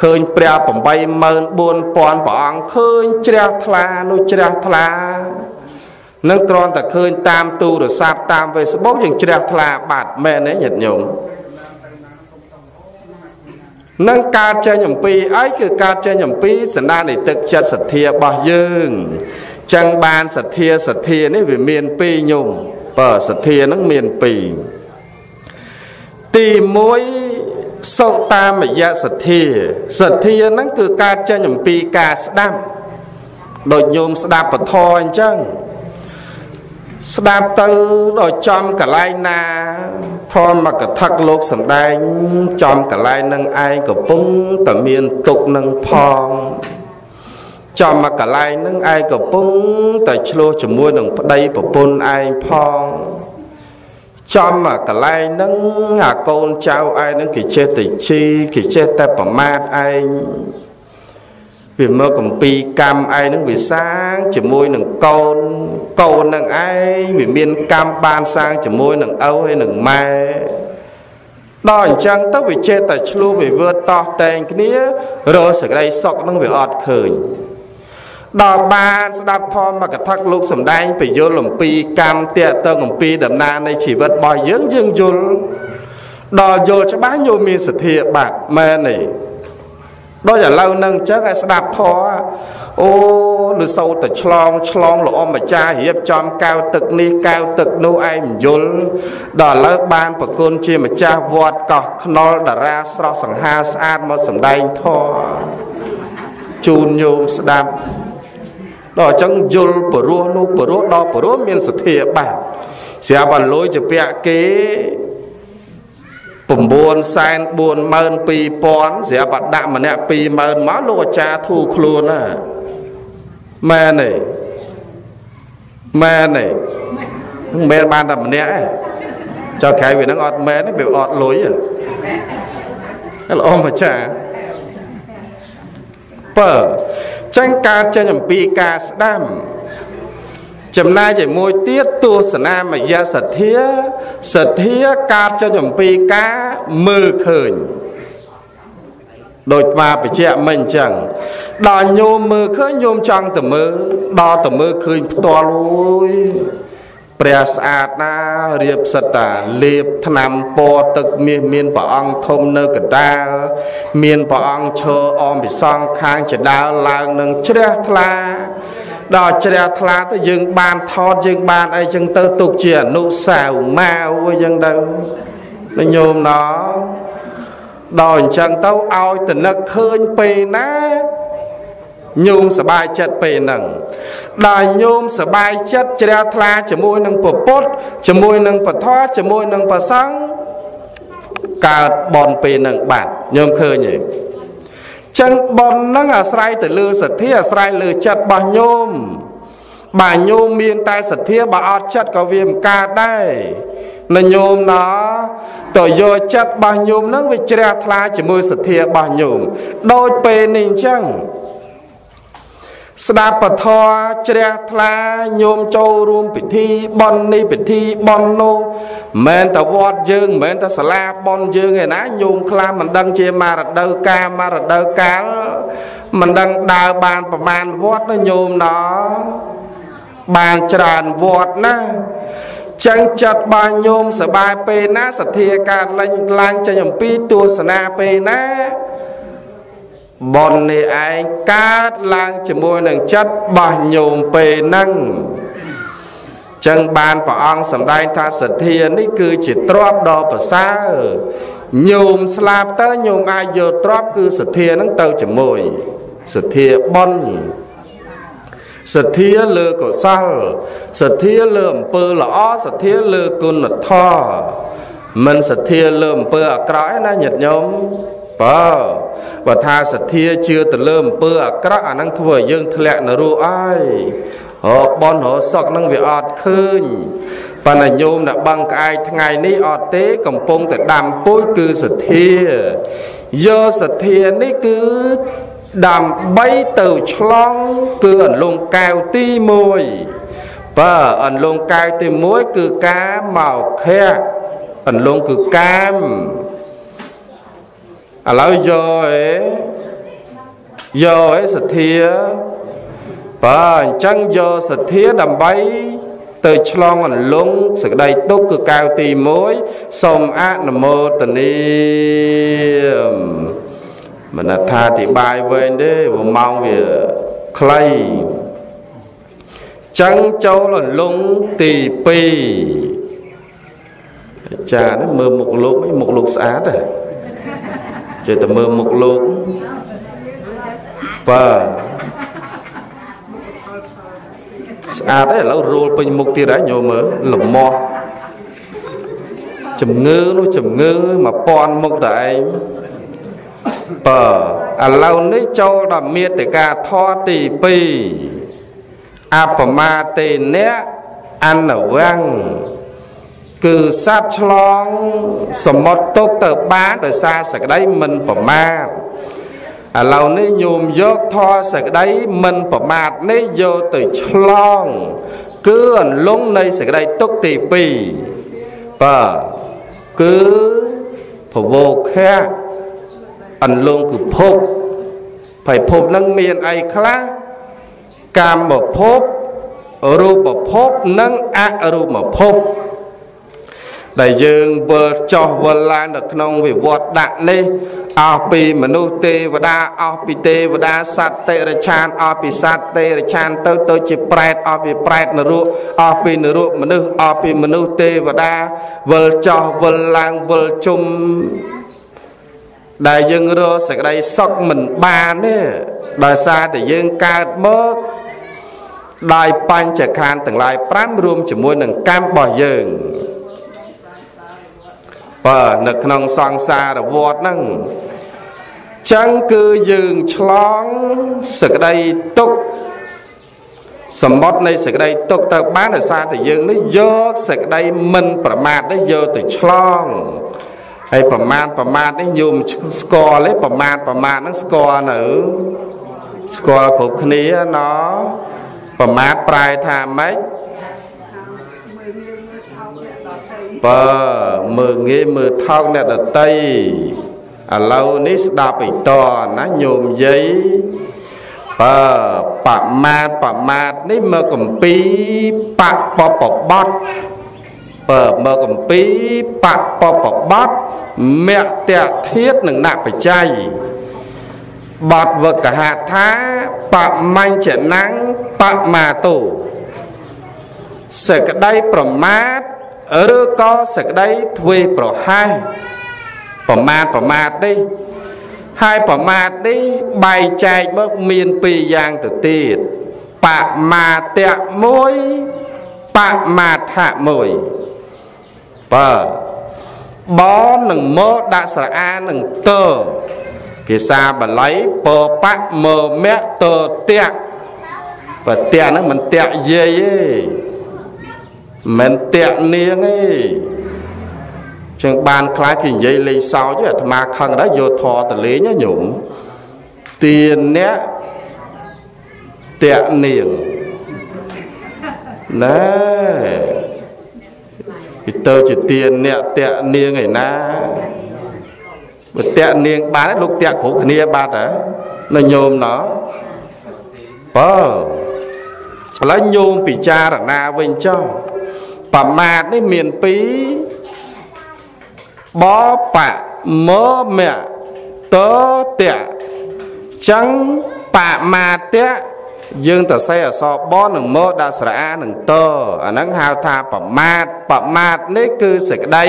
ឃើញព្រះ84000ព្រះអង្គឃើញជ្រះថ្លានោះជ្រះថ្លានឹងគ្រាន់តែឃើញតាមទូរស័ព្ទតាម Facebook យើងជ្រះថ្លាបាត់មែនទេញាតិញោមនឹងកើតចេញអំពីអីគឺកើតចេញអំពីសន្តាននៃទឹកចិត្តសទ្ធារបស់យើងចឹងបានសទ្ធាសទ្ធានេះវាមានពីរញោមបើសទ្ធានឹងមានពីរទី1 សោតាមយៈសទ្ធាសទ្ធាហ្នឹងគឺកើតចេញអំពីការស្ដាប់ដូចញោមស្ដាប់ពធអញ្ចឹងស្ដាប់ទៅដល់ចំកន្លែងណាធម្មកថាលោកសំដែងចំកន្លែងនឹងឯងកំពុងតែមានទុកនឹងផងចំមកកន្លែងនឹងឯងកំពុងតែឆ្លោះជាមួយនឹងប្តីប្រពន្ធឯងផង ចំមកកន្លែងនឹងអាកូនចៅឯងនឹងគេចេះតែជីគេចេះតែប្រមាថឯងវាមកកំពីកម្មឯងនឹងវាសាងជាមួយនឹងកូនកូននឹងឯងវាមានកម្មបានសាងជាមួយនឹងឪហើយនឹងម៉ែដល់អញ្ចឹងទៅវាចេះតែឆ្លោះវិវត្តតោះតែងគ្នារកសេចក្តីសុខនឹងវាអត់ឃើញ ដល់បានស្ដាប់ធម៌មកថាលោកសំដែងពយល់អំពីកម្មតេតងអំពីដំណើរនៃជីវិតរបស់យើងយើងយល់ដល់យល់ច្បាស់ញោមមានសទ្ធាបាត់មែនទេដូចឥឡូវនឹងអញ្ចឹងឲ្យស្ដាប់ធម៌អូឬសូវតែឆ្លងឆ្លងល្អម្ចាស់រៀបចំកៅទឹកនេះកៅទឹកនោះឯងយល់ដល់ឥឡូវបានប្រគុណជាម្ចាស់វត្តកោះខ្នុលតារាស្រស់សង្ហាស្អាតមកសម្ដែងធម៌ជូនញោមស្ដាប់ ដល់អញ្ចឹងយល់ពរោះនោះពរោះដល់ពរោះមានសទ្ធាបាទស្រាប់តែលុយជាពាក់គេ942,000ស្រាប់តែដាក់ម្នាក់20000មកលោកអាចារ្យធូរខ្លួនណាមែនទេមែនទេមិនមែនបានតែម្នាក់ទេចៅក្រៅវានឹងអត់មែនទេវាអត់លុយល្អម្ចាស់បើ ចឹងការចេញអំពីការស្ដាំចំណែកឯមួយទៀតទស្សនាមយសទ្ធាសទ្ធាកើតចេញអំពីការមើលឃើញដូចស្មាបច្ចៈមិនអញ្ចឹងដល់ញោមមើលឃើញញោមចង់ទៅមើលដល់ទៅមើលឃើញផ្ទាល់អូយ ព្រះស្អាតណារៀបសិតតាលេបថ្នាំពណ៌ទឹកមាសមានព្រះអង្គធំនៅកដាល មានព្រះអង្គឈរអមពិសងខាងចដាលឡើងនឹងជ្រះថ្លាដល់ជ្រះថ្លាទៅយើងបានថតយើងបានអីចឹងទៅទុកជាអនុសាវម៉ាវអីចឹងទៅញោមណោដល់អញ្ចឹងទៅឲ្យតនឹកឃើញពេលណា ញោមសបាយចិត្តពេលហ្នឹងដែលញោមសបាយចិត្តជ្រះថ្លាជាមួយនឹងពពុទ្ធជាមួយនឹងពធជាមួយនឹងប្រសង្ឃកើតបនពេលហ្នឹងបាទញោមឃើញទេចឹងបនហ្នឹងអាស្រ័យទៅលើសទ្ធាអាស្រ័យលើចិត្តរបស់ញោមបើញោមមានតែសទ្ធាបើអត់ចិត្តក៏វាមិនកើតដែរណញោមណតយកចិត្តរបស់ញោមហ្នឹងវាជ្រះថ្លាជាមួយសទ្ធារបស់ញោមដូចពេលនេះអញ្ចឹង ស្ដាប់ពធជ្រះថ្លាញោមចូលរួមពិធីបន់នេះពិធីបន់នោះមិនតែវត្តយើងមិនតែសាលាបន់យើងឯណាញោមខ្លះមិនដឹងជាមរដូវកាលមរដូវកាលមិនដឹងដើរបានប្រមាណវត្តណាញោមណោបានច្រើនវត្តណាចឹងចិត្តបានញោមសបាយពេលណាសទ្ធាកើតឡើងឡើងចេញអំពីទស្សនាពេលណា បននេះឯងកើតឡើងជាមួយនឹងចិត្តបោះញោមពេលហ្នឹងចឹងបានព្រះអង្គសម្ដែងថាសទ្ធានេះគឺជាទ្រព្យដ៏ប្រសើរញោមស្លាប់ទៅញោមអាចយកទ្រព្យគឺសទ្ធានឹងទៅជាមួយសទ្ធាបនសទ្ធាលើកុសលសទ្ធាលើអំពើល្អសទ្ធាលើគុណធម៌មិនសទ្ធាលើអំពើអាក្រក់ឯណាញាតិញោម បើបើថាសទ្ធាជឿទៅលើអំពើអាក្រក់អានឹងធ្វើឲ្យយើងធ្លាក់នរោអើយរបនរសក់នឹងវាអត់ឃើញប៉ុន្តែញោមដែលបឹងក្អែកថ្ងៃនេះអត់ទេ កំពុងតែដាំពុយគឺសទ្ធាយកសទ្ធានេះគឺដើម្បីទៅឆ្លងគឺអន្លង់កែវទី1បើអន្លង់កែវទី1គឺការមកខៈអន្លង់គឺកាម ឥឡូវយកឯយកឯសទ្ធាបើអញ្ចឹងយកសទ្ធាដើម្បីទៅឆ្លងអន្លង់សក្តីទុកគឺកៅទី1សូមអនុមោទនាមិនថាអធិប្បាយវែងទេព្រោះម៉ោងវាខ្លីចឹងចូលអន្លង់ទី2អាចារ្យនេះមើលមុខលោកមុខលោកស្អាតហ៎ ចេះតែមើលមុខលោកបាទស្អាតទេឥឡូវរោលពេញមុខទៀតហើយញោមមើលលំមាស់ជំងឺនោះជំងឺ1000មុខតឯងបើឥឡូវនេះចូលដល់មេតិកាធរទី2អបមាទេនៈអនវាំង គឺសត្វឆ្លងសមុទ្រទុកទៅបានដោយសារសក្តីមិនប្រមាទឥឡូវនេះញោមយកធរសក្តីមិនប្រមាទនេះយកទៅឆ្លង គឺអន្លង់នៃសក្តីទុកទី2បាទគឺភវោខៈអន្លង់គឺភពភ័យភពនឹងមានអីខ្លះកាមភពរូបភពនិងអរូបភព ដែលយើងវិលចោះវិលឡើងនៅក្នុងវិវត្តដាក់នេះអស់ពីមនុស្សទេវតាអស់ពីទេវតាសត្វតិរឆានអស់ពីសត្វទេរឆានទៅទៅជាប្រែតអស់ពីប្រែតនរកអស់ពីនរកមនុស្សអស់ពីមនុស្សទេវតាវិលចោះវិលឡើងវិលជុំដែលយើងរកសេចក្តីសុខមិនបានទេដោយសារតែយើងកើតមកដោយបញ្ចខានទាំងឡាយ5រួមជាមួយនឹងកម្មរបស់យើង បើនៅក្នុងសង្សារវដ្តហ្នឹងចឹងគឺយើងឆ្លងសក្តីទុកសម្បត្តិនៃសក្តីទុកទៅបានដោយសារតែយើងនេះយកសក្តីមិនប្រមាទនេះយកទៅឆ្លងហើយប្រមាទប្រមាទនេះញោមស្គាល់ទេប្រមាទប្រមាទហ្នឹងស្គាល់នៅស្គាល់គ្រប់គ្នាណប្រមាទប្រែថាម៉េចបើ មើងងាយមើលថោកអ្នកដតីឥឡូវនេះស្ដាប់អីតណាញោមយាយបើបមាតបមាតនេះមកកំពីបបបបត់បើមកកំពីបបបបត់មគ្គតធាតនិងណបច្ច័យបត់វកហថាបមញ្ចណੰបមាតោសក្តីប្រមាទ ឬក៏សក្តីធ្វេប្រហែសប្រមាទប្រមាទនេះហើយប្រមាទនេះបែងចែកមកមានពីរយ៉ាងទៅទៀតបមាតៈមួយបមាថៈមួយបើបនឹងមកដាក់ស្រអានឹងតភាសាបាលីពបៈមើមៈតតៈបើតៈហ្នឹងមិនតៈយាយទេ មិនតាក់នាងទេចឹងបានខ្លាចគេនិយាយលេងសើចអាត្មាខឹងដែរយកធរតលេងណាញោមទានអ្នកតាក់នាងណែពីទៅជាទានអ្នកតាក់នាងឯណាបើតាក់នាងបានលោកតាក់គ្រប់គ្នាបាត់ហ៎នៅញោមណោះបើឥឡូវញោមពិចារណាវិញចុះ ប្រមាទនេះមានពីរបបមមៈតតៈចឹងបមាតៈយើងទៅសេអសបនឹងមកដាក់ស្រអានឹងតអាហ្នឹងហៅថាប្រមាទប្រមាទនេះគឺសេចក្តី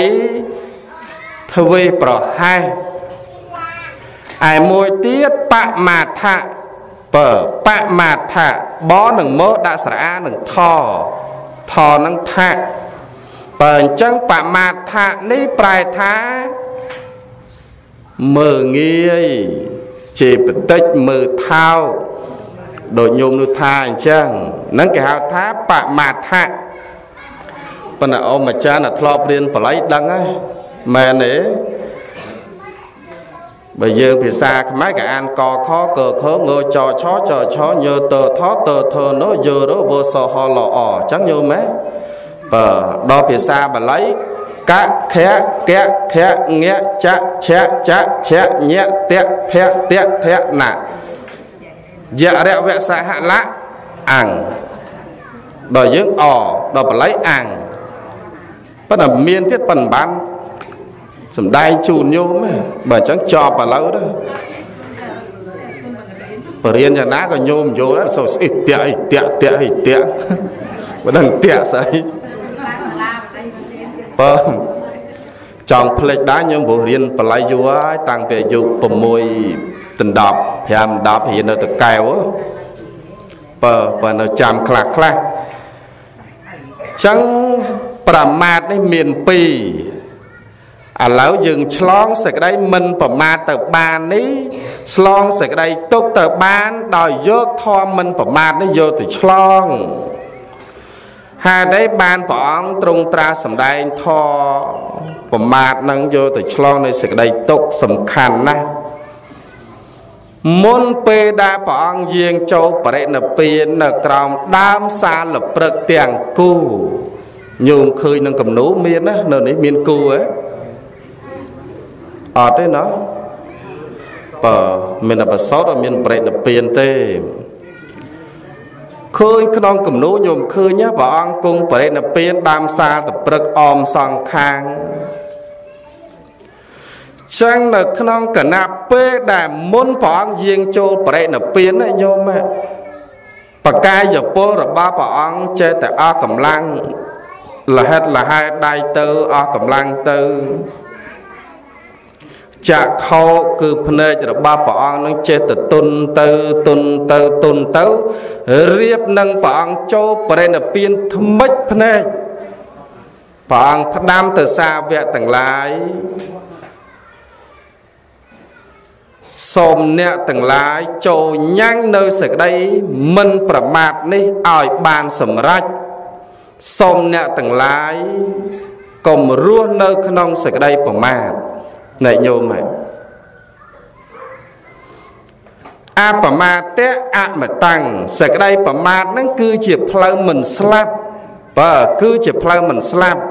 ធ្វើប្រហែសឯមួយទៀតបមាថៈបើបមាថៈបនឹងមកដាក់ស្រអានឹងថ ថនឹងថាបើអញ្ចឹងបមាថានេះប្រែថាមើងាយជេបតិចមើថោកដូចញោមនោះថាអញ្ចឹងហ្នឹងគេហៅថាបមាថាប៉ុន្តែអមអាចារ្យអ្នកធ្លាប់រៀនបល័យដឹងហើយមែនទេ បើយើងភាសាខ្មែរក៏អានកខកខងចឆចឆញើតថតធណយរវសហលអអញ្ចឹងយល់មែនបើដល់ភាសាបាលីកខៈកៈខៈងៈចៈឆៈចៈឆៈញៈតៈភៈតៈភៈណាយៈរវៈសហលៈអង្ដល់យើងអដល់បល័យអាំងប៉ុន្តែមានទៀតប៉ុន្តែបាន សំដែងជូនញោមបើអញ្ចឹងចប់ឥឡូវទៅបរៀនយ៉ាងណាក៏ញោមយល់ដែរសូស្អីតាក់អីតាក់តាក់អីតាក់មិនដឹងតាក់ស្អីបើចង់ផ្លេចដែរញោមព្រោះរៀនបល័យយូរហើយតាំងពីអាយុ6ដណ្ដប់5 10រៀននៅតកែវបើបើនៅចាំខ្លះខ្លះចឹងប្រមាទនេះមាន2 ឥឡូវយើងឆ្លងសេចក្តីមិនប្រមាទទៅបាននេះឆ្លងសេចក្តីទុកទៅបាន ដោយយកធម៌មិនប្រមាទនេះយកទៅឆ្លងហេតុអីបានព្រះអង្គទ្រង់ត្រាសម្ដែងធម៌ប្រមាទនឹងយកទៅឆ្លងនៃសេចក្តីទុកសំខាន់ណាស់មុនពេលដែលព្រះអង្គយាងចូលបរិណិព្វាននៅក្រោមដើមសាលព្រឹកទាំងគូញោមឃើញនឹងគំនូមានណានៅនេះមានគូហ៎ អត់ទេណោះបើមានតែបសោតអត់មានបរិណិព្វានទេឃើញក្នុងគំនូញោមឃើញព្រះអង្គគង់បរិណិព្វានដើមសាលព្រឹកអមសងខាងចឹងនៅក្នុងគណៈពេលដែលមុនព្រះអង្គយាងចូលបរិណិព្វានណាញោមបកាយពលរបស់ព្រះអង្គចេះតែអស់កម្លាំងលហិតលហែដៃទៅអស់កម្លាំងទៅ ចាក់ខោគឺភ្នែករបស់ព្រះអង្គនឹងចេះទៅទុនទៅទុនទៅទុនទៅរៀបនឹងព្រះអង្គចូលបរិណិព្វានថ្មិចភ្នែកព្រះអង្គផ្ដាំទៅសាវកទាំងឡាយសូមអ្នកទាំងឡាយចូលញ៉ាំងនៅសេចក្តីមិនប្រមាទនេះឲ្យបានសម្រេចសូមអ្នកទាំងឡាយកុំរស់នៅក្នុងសេចក្តីប្រមាទ អ្នកញោមហើយអបមាទៈអមតាំងសេចក្តីប្រមាទហ្នឹងគឺជាផ្លូវមិនស្លាប់បើគឺជាផ្លូវមិនស្លាប់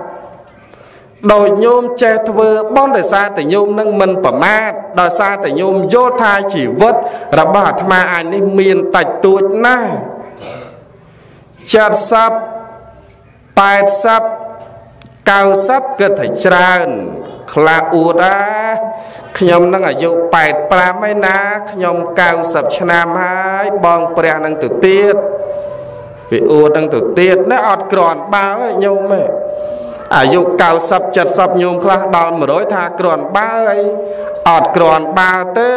ដោយញោមចេះធ្វើបន់ដោយសារតែញោមនឹងមិនប្រមាទដោយសារតែញោមយល់ថាជីវិត របស់អាត្មាអញនេះមានតិចតួចណាស់70 80 90គិតថាច្រើន ខ្លះអួតអាខ្ញុំនឹងអាយុ85ឯណាខ្ញុំ90ឆ្នាំហើយបងព្រះនឹងទៅទៀតវាអួតនឹងទៅទៀតណាអត់ក្រាន់បើញោមឯងអាយុ90 70ញោមខ្លះដល់100ថាក្រាន់បើអីអត់ក្រាន់បើទេ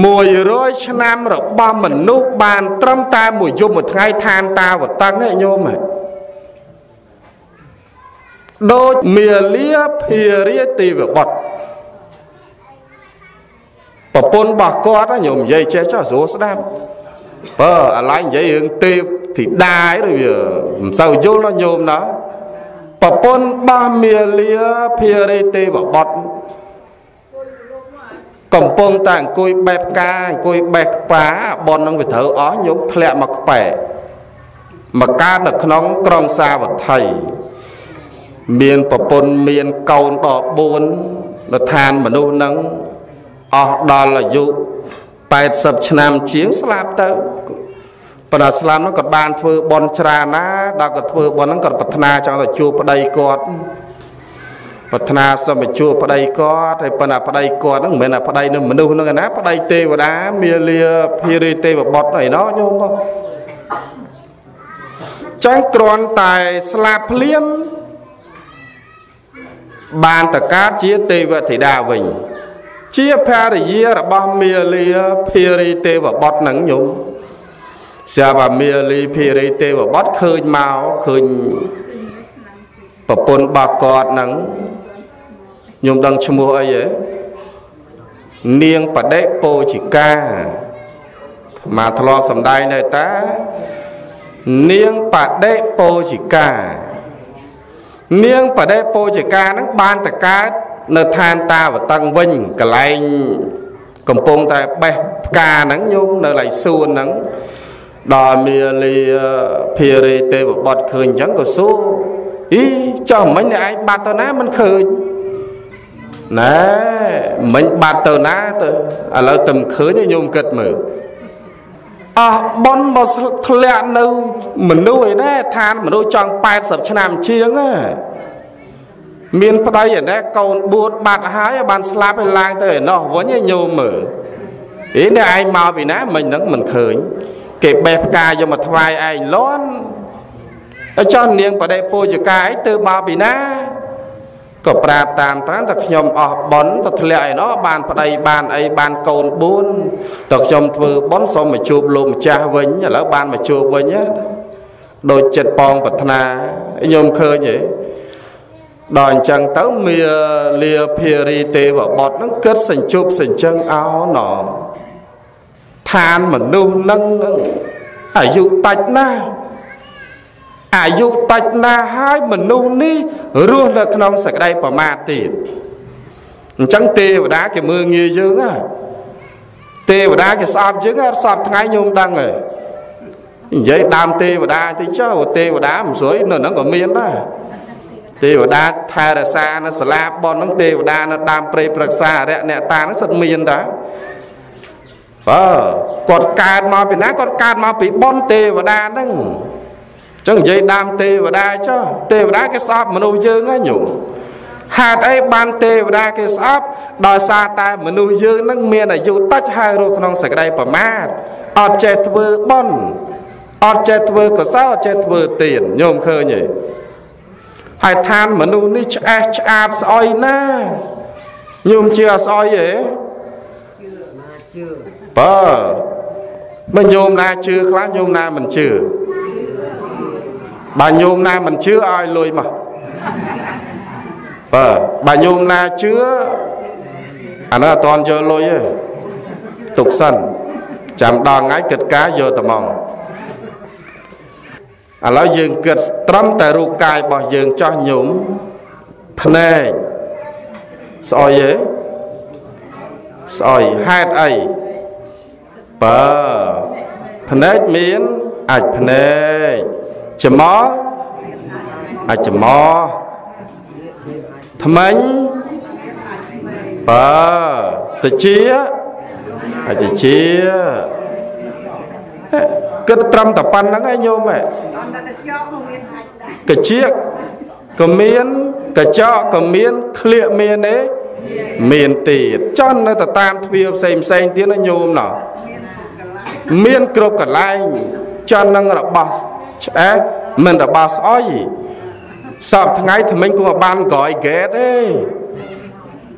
100ឆ្នាំរបស់មនុស្សបានត្រឹមតែមួយយប់មួយថ្ងៃឋានតាវតឹងឯញោម ដូចមាលាភារាទេវបុត្រប្រពន្ធរបស់គាត់ញោមនិយាយចេះចោះស្រួលស្ដាប់បើអាឡៃនិយាយរឿងទេពធីតាឯឬវាមិនសូវយល់ណាញោមណាប្រពន្ធរបស់មាលាភារិទេវបុត្រកំពុងតែអង្គុយបែបផ្កាអង្គុយបេះក្បាបននឹងវាត្រូវអស់ញោមធ្លាក់មកក្បែរមកកើតនៅក្នុងក្រុងសាវត្ថី មានប្រពន្ធមានកូនដល់4នៅឋានមនុស្សនឹងអស់ដល់អាយុ80ឆ្នាំជាងស្លាប់ទៅប៉ុន្តែស្លាប់នោះក៏បានធ្វើបន់ច្រើនណាដល់ក៏ធ្វើបន់ហ្នឹងក៏ប្រាថ្នាចង់ទៅជួបប្តីគាត់ប្រាថ្នាសុំទៅជួបប្តីគាត់ហើយប៉ុន្តែប្តីគាត់ហ្នឹងមិនមែនថាប្តីនឹងមនុស្សហ្នឹងណាប្តីទេវតាមាលាភិរិទេវបុត្រអីណោះញោមមកចឹងគ្រាន់តែស្លាប់ភ្លាម បានតកើតជាទេវធីតាវិញ ជាភរិយារបស់មាលាភិរិទេវបុត្រហ្នឹងញោមស្រាប់អាមាលីភិរិទេវបុត្រឃើញមកឃើញប្រពន្ធរបស់គាត់ហ្នឹងខ្ញុំដឹងឈ្មោះអីហ៎នាងបដិពោជិកាមកធ្លាប់សំដែងដែរតានាងបដិពោជិកា នាងបដិពោជិកាហ្នឹងបានតកើតនៅឋានតាវតឹងវិញកន្លែងកំពុងតែបេះផ្កាហ្នឹងញោមនៅឡៃសួនហ្នឹងដល់មាលីភារីទេវបុត្រឃើញអញ្ចឹងក៏សួរអីចុះមិញអ្នកឯងបាត់ទៅណាមិនឃើញណែមិញបាត់ទៅណាទៅឥឡូវទៅឃើញញោមគិតមើល អស់ប៉ុនមកធ្លាក់នៅមនុស្សឯណាឋានមនុស្សចង់80ឆ្នាំជាងណាមានប្តីឯណាកូន4បាត់ហើយបានស្លាប់ហើយឡើងទៅឯណោះវិញញោមមើលអីនេះឯងមកពីណាមិញហ្នឹងមិនឃើញ គេបេះផ្កាយកមកថ្វាយឯងលន់អញ្ចឹងនាងបដិពោជកាឯងទៅមកពីណា ក៏ប្រាប់តាមត្រាំតែខ្ញុំអស់ប៉ុនទៅធ្លាក់ឯណោះបានប្តីបានអីបានកូន4តើខ្ញុំធ្វើប៉ុនសូមមកជួបលោកម្ចាស់វិញឥឡូវបានមកជួបវិញណាដូចចិត្តប៉ងប្រាថ្នាខ្ញុំឃើញទេដល់អញ្ចឹងទៅមាលាភារីទេវបុត្រហ្នឹងគិតសញ្ជប់សញ្ជឹងអោណឋានមនុស្សហ្នឹងអាយុតិចណាស់ អាយុតិចណាស់ហើយមនុស្សនេះរស់នៅក្នុងសក្តីប្រមាទទៀតអញ្ចឹងទេវតាគេមើងងាយយើងណាទេវតាគេស្អប់យើងអត់ស្អប់ថ្ងៃញោមដឹងទេនិយាយដើមទេវតាតិចចុះទេវតាមិនស្រួយនៅហ្នឹងក៏មានដែរទេវតាថែរក្សានៅសាលាបនហ្នឹងទេវតានៅដើមព្រៃប្រឹក្សាអរិយអ្នកតាហ្នឹងសិតមានតាបើគាត់កើតមកពីណាគាត់កើតមកពីបនទេវតាហ្នឹង ចឹងនិយាយដើមទេវតាចុះទេវតាគេស្អប់មនុស្សយើងហ្នឹងញោមហេតុអីបានទេវតាគេស្អប់ដោយសារតែមនុស្សយើងនឹងមានអាយុតិចហើយរស់ក្នុងសក្តីប្រមាទអត់ចេះធ្វើបុណ្យអត់ចេះធ្វើកុសលអត់ចេះធ្វើទានញោមឃើញទេហើយឋានមនុស្សនេះឆ្អេះឆ្អាបស្អុយណាញោមជឿអស្អុយទេជឿបើមិនញោមណាជឿខ្លះញោមណាមិនជឿ បើញោមណាមិនជឿឲ្យលុយមកបើបើញោមណាជឿអានោះអត់តន់យកលុយទេទុកសិនចាំដល់ថ្ងៃគិតការយកត្មងឥឡូវយើងគិតត្រឹមតែរូបកាយរបស់យើងចោះញោមភ្នែកស្អុយទេស្អុយហេតុអីបើភ្នែកមានអាចភ្នែក ច្មោះអាចច្មោះថ្មិញបើតិជាអាចតិជាគិតត្រឹមតែប៉ុណ្្នឹងឯងញោមឯងកជាក៏មានកញ្ចក់ក៏មានក្លៀកមានទេមានទៀតចន់នៅទៅតាមទ្វារផ្សេងផ្សេងទៀតណាញោមណោះមានគ្រប់កន្លែងចន់នឹងរបស់ ឆ្អែតមិនរបស់ស្អុយសពថ្ងៃថ្មិញគួរបានក្រោយហ្គេតទេ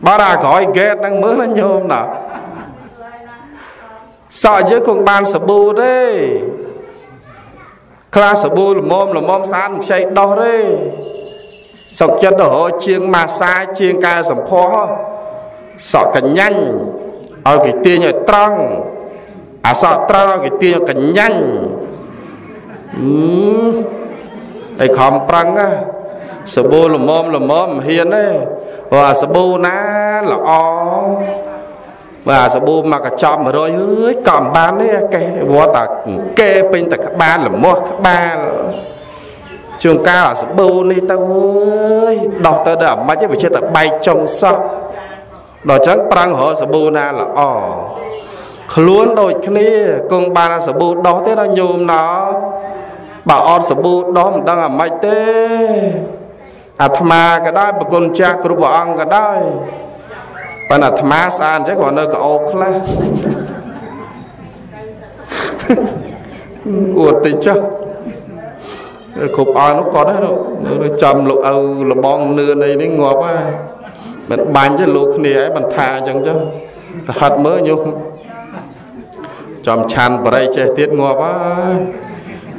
បើអាក្រោយហ្គេតហ្នឹងមើលណាញោមណាសក់យើងគង់បានសាប៊ូទេខ្លះសាប៊ូល្មមល្មមស្អាតមិនខ្ចីដោះទេសុកចិត្តទៅរកជាងម៉ាសាជាងកែសម្ផស្សសក់កញ្ញាញ់ឲ្យគេទាញឲ្យត្រង់អាសក់ត្រង់ឲ្យគេទាញឲ្យកញ្ញាញ់ អឺឯខំប្រឹងណាសាប៊ូល្មមល្មមមិនហ៊ានទេព្រោះអាសាប៊ូណាល្អបាទសាប៊ូមកកញ្ចប់100អើយកំបានទេកេះវត្តតាកេពេញតែក្បាលល្មាស់ក្បាលជួនកាលអាសាប៊ូនេះទៅអើយដោះទៅដល់អាម៉េចវាចេះតែបែកចុងសោះដល់ចឹងប្រាំងរកសាប៊ូណាល្អខ្លួនដូចគ្នាគង់បានអាសាប៊ូដោះទេដល់ញោមណោ បើអត់សាប៊ូដោះមិនដឹងអាម៉េចទេអាត្មាក៏ដោយប្រគុណចាស់គ្រប់ព្រះអង្គក៏ដោយប៉ុន្តែអាត្មាស្អាតអញ្ចឹងគាត់នៅក្អូបខ្លះអួតតិចចុះគ្រប់អស់នោះគាត់នៅចាំលោកឪលបងនឿនអីនេះងាប់ហើយមិនបាញ់ទេលោកគ្នាឯងមិនថាអញ្ចឹងចុះទៅហិតមើលញុះចំឆាន់បរិយចេះទៀតងាប់ហើយ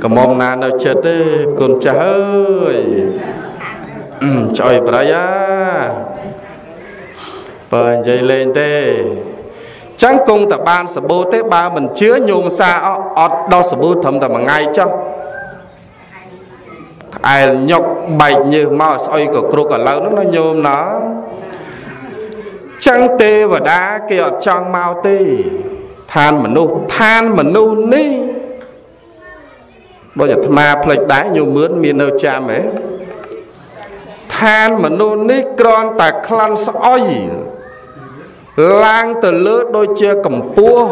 កុំណានៅចិត្តទេគុណចាស់អើយចុយប្រៃអាបើនិយាយលេងទេចឹងគង់តែបានសបូទេបើមិនជឿញោមសាអត់ដោះសបូត្រឹមតែមួយថ្ងៃចុះក្អែលញុកបែកញើសមកស្អុយក៏គ្រុកឥឡូវហ្នឹងណាញោមណាចឹងទេវតាគេអត់ចង់មកទេឋានមនុស្សឋានមនុស្សនេះ ដូចអាត្មាផ្លេចដែរញោមមឿនមាននៅចាំហ៎ឋានមនុស្សនេះគ្រាន់តែក្លន់ស្អុយឡើងទៅលើដូចជាកម្ពស់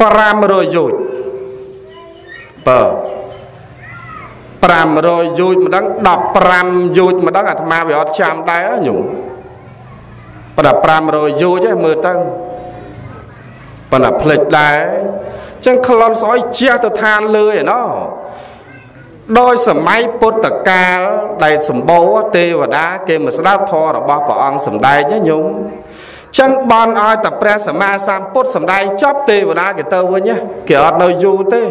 500យោជន៍បើ500យូចម្ដង15យូចម្ដងអាត្មាវាអត់ចាំដែរញោមប៉ុន្តែ500យូចឯងមើលទៅប៉ុន្តែផ្លេចដែរ ចឹងខ្លន់ស្អុយជះទៅឋានលើឯណោះដោយសម័យពុទ្ធកាលដែលសម្បូរទេវតា គេមកស្ដាប់ធម៌របស់ព្រះអង្គសម្ដែងណាញោមចឹងបនឲ្យតែព្រះសម្មាសម្ពុទ្ធសម្ដែងចប់ទេវតាគេទៅវិញគេអត់នៅយូរទេ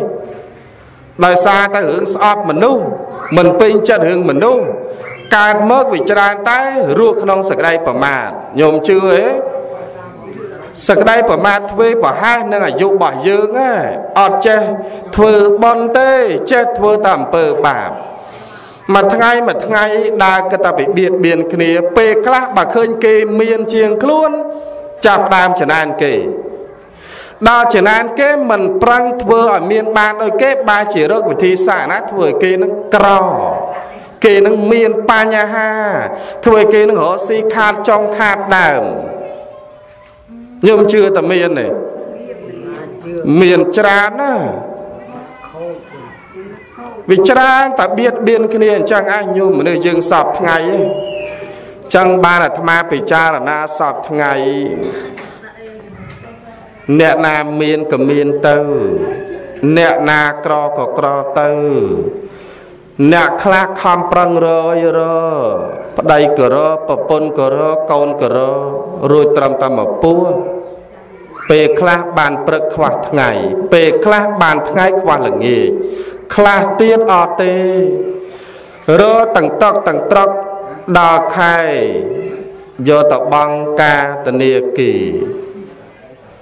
ដោយសារតែរឿងស្អប់មនុស្សមិនពេញចិត្តរឿងមនុស្សកើតមកវាច្រើនតែរស់ក្នុងសក្តីប្រមាទញោមជឿទេ សក្តីប្រមាទធ្វើប្រហែសនឹងអាយុរបស់យើងហ៎អត់ចេះធ្វើបន់ទេចេះធ្វើតែអំពើបាបមួយថ្ងៃមួយថ្ងៃដើរគិតតែពីបៀតបៀនគ្នា ពេលខ្លះបើឃើញគេមានជាងខ្លួន ចាប់ដើមចំណានគេដល់ចំណានគេមិនប្រឹងធ្វើឲ្យមានបានដោយគេបែរជារកវិធីសាស្ត្រណាធ្វើឲ្យគេនឹងក្រគេនឹងមានបញ្ហាធ្វើឲ្យគេនឹងរកស៊ីខាតចង់ខាតដើម ខ្ញុំជឿតែមានទេមានច្រើនណាវាច្រើនតែបៀតបៀនគ្នាអញ្ចឹងឯងញោមមនុស្សយើងសពថ្ងៃឯងចឹងបានអាត្មាពិចារណាសពថ្ងៃអ្នកណាមានក៏មានទៅ អ្នកណាក្រក៏ក្រទៅ អ្នកខ្លះខំប្រឹងរយរ ប្តីក៏រប្រពន្ធក៏រកូនក៏ររួចត្រឹមតែមកពោះពេលខ្លះបានព្រឹកខ្វះថ្ងៃ ពេលខ្លះបានថ្ងៃខ្វះល្ងាចខ្លះទៀតអត់ទេរទាំងតកទាំងត្រកដល់ខែយកទៅបង់ការធនាគារ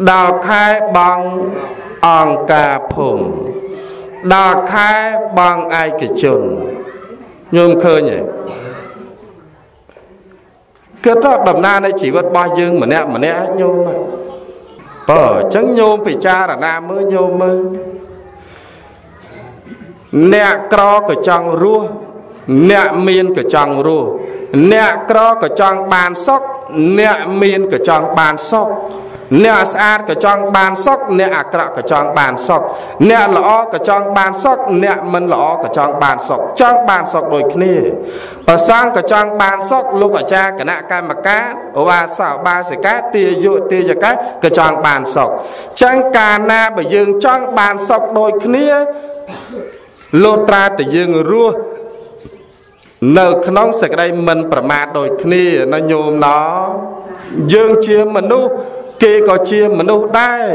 ដល់ខែបង់អង្គការភូមិដល់ខែបង់ឯកជនញោមឃើញទេ គិតដល់ដំណើរនៃជីវិតរបស់យើងម្នាក់ម្នាក់ញោមបើអញ្ចឹងញោមពិចារណាមើលញោមមើលអ្នកក្រក៏ចង់រស់អ្នកមានក៏ចង់រស់អ្នកក្រក៏ចង់បានសុខអ្នកមានក៏ចង់បានសុខ អ្នកស្អាតក៏ចង់បានសុខអ្នកអាក្រក់ក៏ចង់បានសុខអ្នកល្អក៏ចង់បានសុខអ្នកមិនល្អក៏ចង់បានសុខចង់បានសុខដូចគ្នាប្រសងក៏ចង់បានសុខលោកអាចារ្យគណៈកម្មការឧបាសកឧបាសិកាទាយុទាយកាក៏ចង់បានសុខចឹងកាលណាបើយើងចង់បានសុខដូចគ្នាលោត្រាតែយើងរស់នៅក្នុងសេចក្តីមិនប្រមាទដូចគ្នាណាញោមណោយើងជាមនុស្ស គេក៏ជាមនុស្សដែរ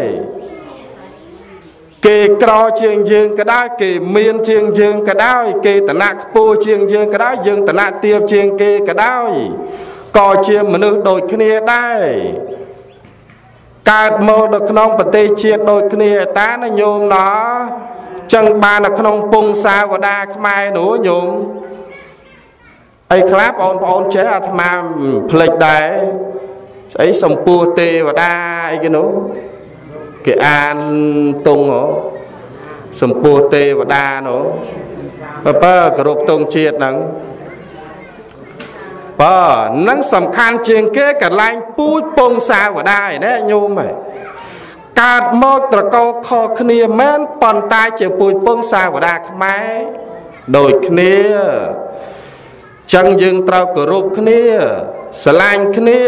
គេក្រជាងយើងក៏ដោយគេមានជាងយើងក៏ដោយគេតណៈខ្ពស់ជាងយើងក៏ដោយយើងតណៈទាបជាងគេក៏ដោយក៏ជាមនុស្សដូចគ្នាដែរកើតមកនៅក្នុងប្រទេសជាតិដូចគ្នាតាណាញោមណោចឹងបាននៅក្នុងពងសាវតាខ្មែរនោះញោមអីខ្លះបងប្អូនចេះអាត្មាផ្លេចដែរ ស្អីសំពោះទេវតាអីគេនោះគេអានទងហ៎សំពោះទេវតានោះបើបើគោរពទងជាតិហ្នឹងបើនឹងសំខាន់ជាងគេកន្លែងពូជពងសាវតាឯណាញោមហ៎កើតមកត្រកោខគ្នាមែនប៉ុន្តែជាពូជពងសាវតាខ្មែរដូចគ្នាចឹងយើងត្រូវគោរពគ្នា ស្រឡាញ់គ្នា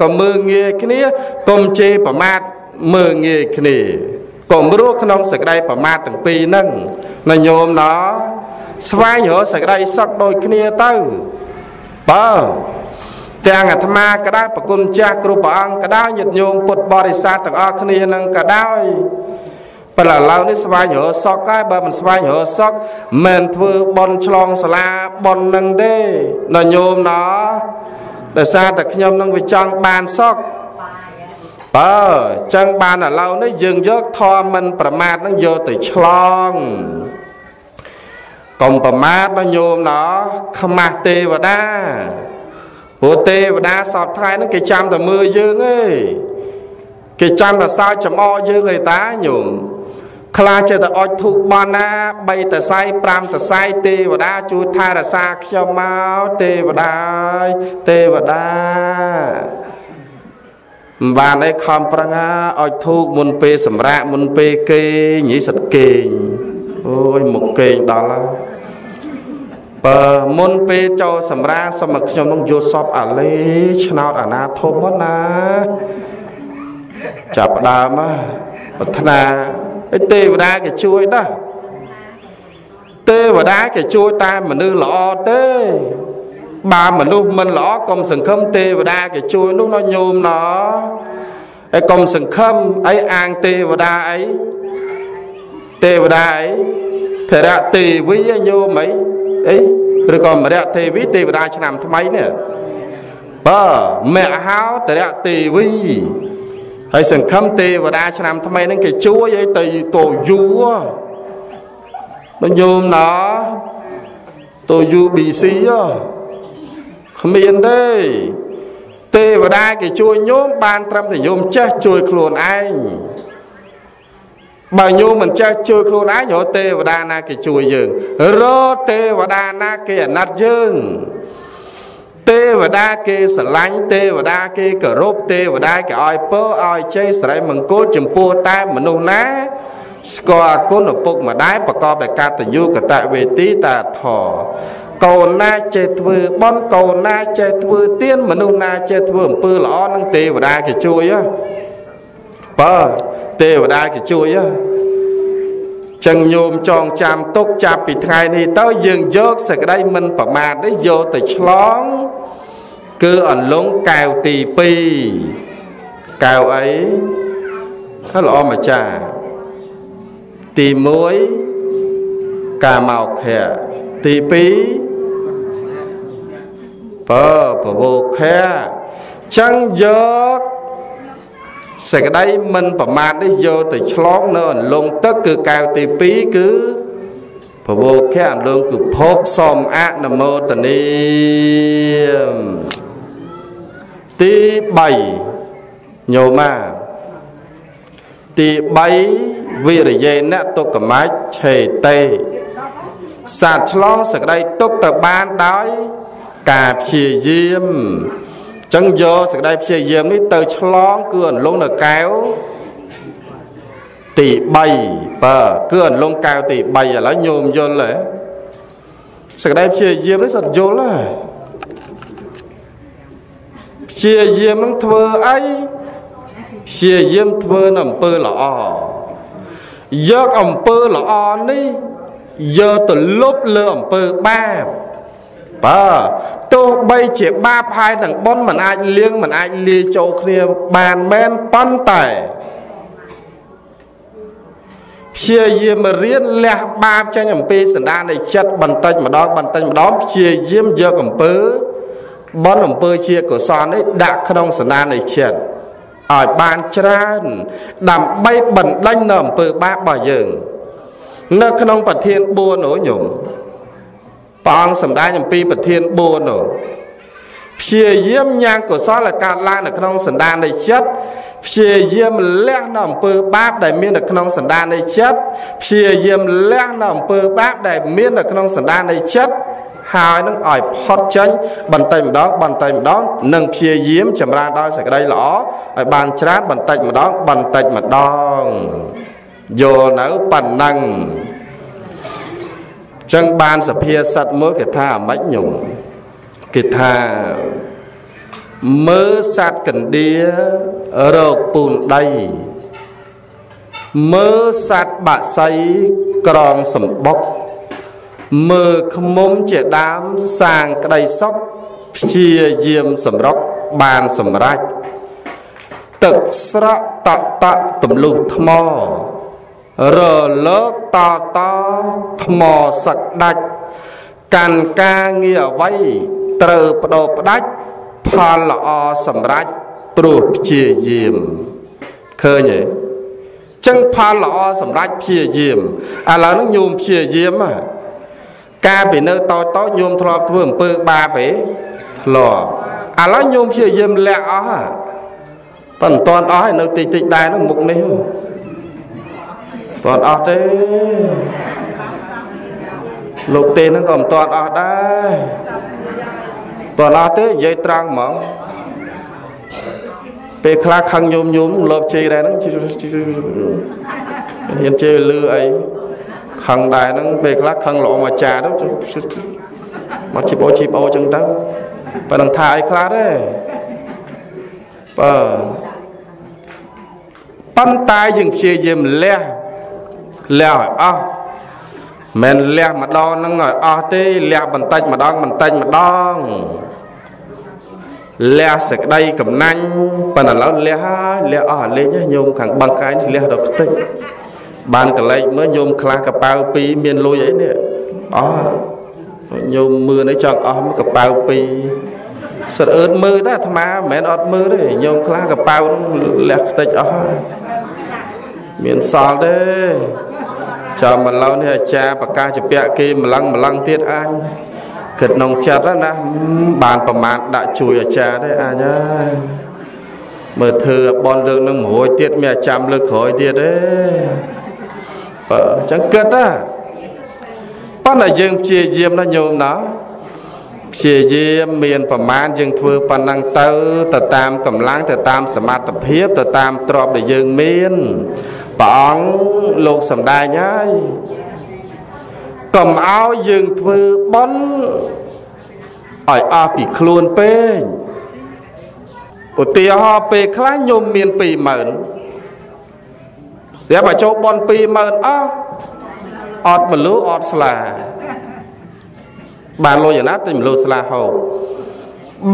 ក៏មើងងាយគ្នាកុំជេរប្រមាថមើងងាយគ្នាកុំរស់ក្នុងសក្តីប្រមាថទាំងពីរហ្នឹងណាញោមណោស្វែងរកសក្តីសុខដូចគ្នាទៅបើទាំងអាត្មាក៏ដោយប្រគុណចាស់គ្រប់ព្រះអង្គក៏ដោយញាតិញោមពុទ្ធបរិស័ទទាំងអស់គ្នានឹងក៏ដោយប៉ុន្តែឥឡូវនេះស្វែងរកសុខហើយបើមិនស្វែងរកសុខមិនធ្វើបន់ឆ្លងសាលាបន់នឹងទេដល់ញោមណោ ដោយសារតែខ្ញុំនឹងវាចង់បានសុខបើចឹងបានឥឡូវនេះយើងយកធម៌មិនប្រមាទនឹងយកទៅឆ្លងកុំប្រមាទដល់ញោមណោខ្មាស់ទេវតាព្រោះទេវតាសពថ្ងៃហ្នឹងគេចាំតែមើលយើងឯងគេចាំតែសើចចំអកយើងឯតាញោម ខ្លាចចេះតែអុចធូបបានណា3តសៃ5តសៃទេវតាជួយថែរក្សាខ្ញុំមកទេវតាទេវតាមិនបានអីខំប្រឹងអុចធូបមុនពេលសម្រាកមុនពេលគេងយីសិតគេងអូយមុខកេងដល់ហើយបើមុនពេលចូលសម្រាសមមកខ្ញុំនឹងយកសពអាលេឆ្នោតអាណាធំមកណាចាប់ដើមប្រាថ្នា ទេវតាគេជួយណាទេវតាគេជួយតែមនុស្សល្អទេបើមនុស្សមិនល្អកុំសង្ឃឹមទេវតាគេជួយនោះណោះញោមណោះហើយកុំសង្ឃឹមអីអាងទេវតាអីទេវតាអីធរៈទេវីញោមអីអីឬក៏មរៈទេវីទេវតាឆ្នាំថ្មីនេះបើមហោតរៈទេវី ហើយសង្ឃឹមទេវតាឆ្នាំថ្មីហ្នឹងគេជួយឲ្យទៅតោយូបញ្ញោមណោតោយូ BC គ្មានទេទេវតាគេជួយញោមបានត្រឹមតែញោមចេះជួយខ្លួនឯងបើញោមមិនចេះជួយខ្លួនឯងរកទេវតាណាគេជួយយើងរកទេវតាណាគេអាណិតយើង ទេវតាគេស្រឡាញ់ទេវតាគេគោរពទេវតាគេឲ្យពរឲ្យជ័យសិរីមង្គលចំពោះតែមនុស្សណាស្គាល់គុណឪពុកម្ដាយប្រកបដោយកតញ្ញូកតវេទីតាធកូនណាចេះធ្វើបន់កូនណាចេះធ្វើទៀនមនុស្សណាចេះធ្វើអំពើល្អនឹងទេវតាគេជួយហ៎បើទេវតាគេជួយហ៎ចឹងញោមចងចាំទុកចាប់ពីថ្ងៃនេះទៅយើងយកសក្តីមិនប្រមាទនេះយកទៅឆ្លង គឺអន្លង់កែវទី2កែវអីហើយល្អម្ចាស់ទី1កាមោខៈទី2បើពវោខៈចឹងយកសេចក្តីមិនប្រមាទនេះយកទៅឆ្លងនៅអន្លង់ទឹកគឺកែវទី2គឺពវោខៈអន្លង់គឺភពសំអនុមោទនី ទី3ញោមាទី3វិរិយេណទុក្កមច្ឆេតេសាទឆ្លងសក្តីទុកទៅបានដោយការព្យាយាមចឹងយកសេចក្តីព្យាយាមនេះទៅឆ្លងគឺអន្លង់នៅកែវទី3បើគឺអន្លង់កែវទី3ឥឡូវញោមយល់ហ៎សេចក្តីព្យាយាមនេះសត្វយល់ហ៎ ព្យាយាមនឹងធ្វើអីព្យាយាមធ្វើនៅអំពើល្អយកអំពើល្អនេះយកទៅលុបលើអំពើបាបបើទោះបីជាបាបហើយនឹងបុណ្យមិនអាចលៀងមិនអាចលាយចូលគ្នាបានមែនប៉ុន្តែព្យាយាមរៀនលះបាបចេញអំពីសន្តាននៃចិត្តបន្តិចម្ដងបន្តិចម្ដងព្យាយាមយកអំពើ បុណ្យអំពើជាកុសលនេះដាក់ក្នុងសន្តាននៃចិត្តឲ្យបានច្រើន ដើម្បីបណ្ដេញនៅអំពើបាបរបស់យើង នៅក្នុងប្រធាន4នោះញោមព្រះអង្គសម្ដែងអំពីប្រធាន4នោះព្យាយាមញ៉ាំងកុសលកើតឡើងនៅក្នុងសន្តាននៃចិត្តព្យាយាមលះនៅអំពើបាបដែលមាននៅក្នុងសន្តាននៃចិត្តព្យាយាមលះនៅអំពើបាបដែលមាននៅក្នុងសន្តាននៃចិត្ត ហើយនឹងឲ្យផុតចេញបន្តិចម្ដងបន្តិចម្ដងនិងព្យាយាមចម្រើនដោយសេចក្តីល្អឲ្យបានច្រើនបន្តិចម្ដងបន្តិចម្ដងយល់នៅប៉ុណ្ណឹងចឹងបានសភាសិតមួយគេថាអាម៉េចញោមគេថាមើសัตว์កណ្ដៀរោគពូនដីមើសัตว์បាក់សៃក្រងសម្បុក មើខ្មុំជាដើមសាងក្តីសុខព្យាយាមសម្រុកបានសម្រេចទឹកស្រក់តតទម្លុះថ្មរលើកតតថ្មសឹកដាច់កាន់ការងារអ្វីត្រូវបដោផ្ដាច់ផលល្អសម្រេចព្រោះព្យាយាមឃើញទេចឹងផលល្អសម្រេចព្យាយាមឥឡូវហ្នឹងញោមព្យាយាម កាលពីនៅតូចតូចញោមធ្លាប់ធ្វើអំពើបាបទេធ្លាប់ឥឡូវញោមព្យាយាមលាក់អស់ប៉ុន្តែមិនតាន់អស់ឯនៅតិចតិចដែរហ្នឹងមុខនេះទាន់អស់ទេលោកទេហ្នឹងក៏មិនទាន់អស់ដែរទាន់អស់ទេនិយាយត្រង់ហ្មងពេលខ្លះខឹងញោមញោមលបជេរដែរហ្នឹងហ៊ានជេរលឺអី ខខឹងដែរហ្នឹងពេលខ្លះខឹងល្អមកចាទៅមកជីបអូជីបអូចឹងទៅប៉ណ្ណឹងថាអីខ្លះទេបើប៉ុន្តែយើងព្យាយាមលះលះឲ្យអស់មិនលះម្ដងហ្នឹងឲ្យអស់ទេលះបន្តិចម្ដងបន្តិចម្ដងលះសក្តីកំណាញ់ប៉ុន្តែឥឡូវលះហើយលះអស់លេងញោមខាងបឹងកាយលះដល់ខ្ទេច បានកលែកមើលញោមខ្លះកប៉ៅពីរមានលុយអីនេះអស់ញោមមើលនេះចង់អស់កប៉ៅពីរសិតអឺតមើលតែអាត្មាមិនមែនអត់មើលទេញោមខ្លះកប៉ៅលះខ្ទេចអស់ហើយមានសល់ទេចាំម្ល៉េះនេះអាចារ្យប្រកាសជាពាក់គេម្លឹងម្លឹងទៀតអញគិតក្នុងចិត្តណាបានប្រមាណដាក់ជួយអាចារ្យទេអញហើយមើលធ្វើបនលើកនឹងរួយទៀតមានអាចាំលើកក្រោយទៀតទេ បើអញ្ចឹងគិតណាប៉ុន្តែយើងព្យាយាមណាញោមណាព្យាយាមមានប្រមាណយើងធ្វើប៉ុណ្ណឹងទៅទៅតាមកម្លាំងទៅតាមសមត្ថភាពទៅតាមទ្រព្យដែលយើងមានព្រះអង្គលោកសំដែងហើយកុំឲ្យយើងធ្វើបន់ឲ្យអស់ពីខ្លួនពេកឧទាហរណ៍ពេលខ្លះញោមមាន20000 ស្រាប់តែចូលបន់20000អស់អត់មលូអត់ស្លាបានលុយយ៉ាងណាទិញមលូស្លាហូប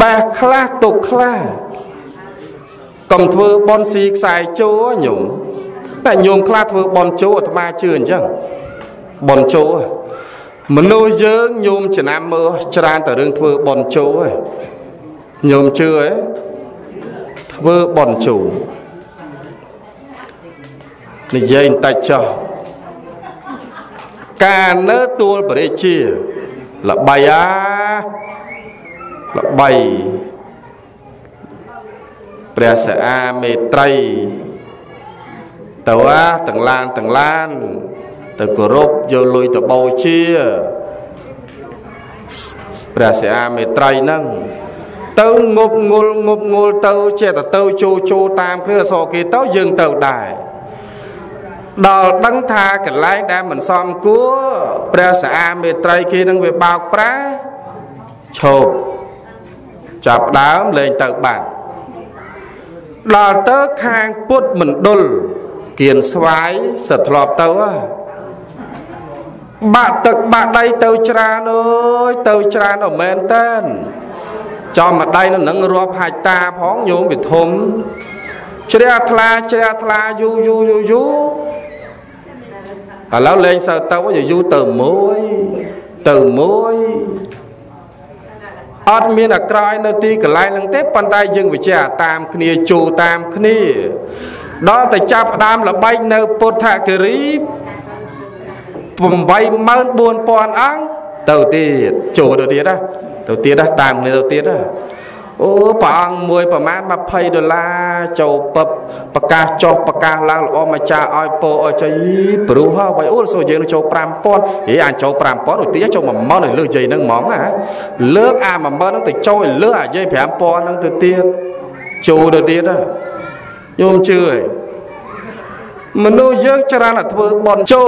បែសខ្លះទុកខ្លះកុំធ្វើបន់ស៊ីខ្សែជោញោមតែញោមខ្លះធ្វើបន់ជោអាត្មាជឿអញ្ចឹងបន់ជោមនុស្សយើងញោមចំណាំមើលច្រើនតែរឿងធ្វើបន់ជោឯងញោមជឿឯងធ្វើបន់ជោ និយាយបន្តិចចោះការនៅទួលបរិជាល្បីអាល្បីព្រះសាអាមេត្រីទៅអាទាំងឡានទាំងឡាន ទៅគោរពយកលុយទៅបូជាព្រះសិអាមេត្រីហ្នឹងទៅងប់ងល់ងប់ងល់ទៅចេះតែទៅជោជោតាមគ្នាអសគេទៅយើងទៅដែរ ដល់ដឹងថាកន្លែងដែលមិនសមគួរព្រះសាអាមេត្រីគេនឹងវាបោកប្រាឈប់ចាប់ដើមលេងទៅបានដល់ទៅខាងពុទ្ធមណ្ឌលគៀនស្វាយសិតធ្លាប់ទៅបាក់ទឹកបាក់ដីទៅច្រើនអើយទៅច្រើនអមែនតែនចំម្ដាយនៅនឹងរាប់ហាច់តាផងញោមវិធំជ្រះថ្លាជ្រះថ្លាយូយូយូយូ ឥឡូវលេងសើទៅយូទៅមួយទៅមួយអត់មានអាក្រោយនៅទីកន្លែងហ្នឹងទេប៉ុន្តែយើងវិជាតាមគ្នាជូតាមគ្នាដល់តែចាប់ផ្ដើមល្បែងនៅពុទ្ធគិរី84000អង្គទៅទៀតចូលទៅទៀតណាទៅទៀតណាតាមគ្នាទៅទៀតណា អូព្រះអង្គមួយប្រមាណ20ដុល្លារចូលពឹបប្រកាសចុះប្រកាសឡើងល្អមកចាឲ្យពោឲ្យចៃព្រោះហើយអូសូយើងចូល5000ហេអញចូល5000ឧទាចូល10000ឲ្យលើយាយហ្នឹងហ្មងណាលើកអា10000ហ្នឹងទៅចូលឲ្យលើអាយាយ5000ហ្នឹងទៅទៀតចូលទៅទៀតណាញោមជឿឯងមនុស្សយើងច្រើនតែធ្វើបន់ជោ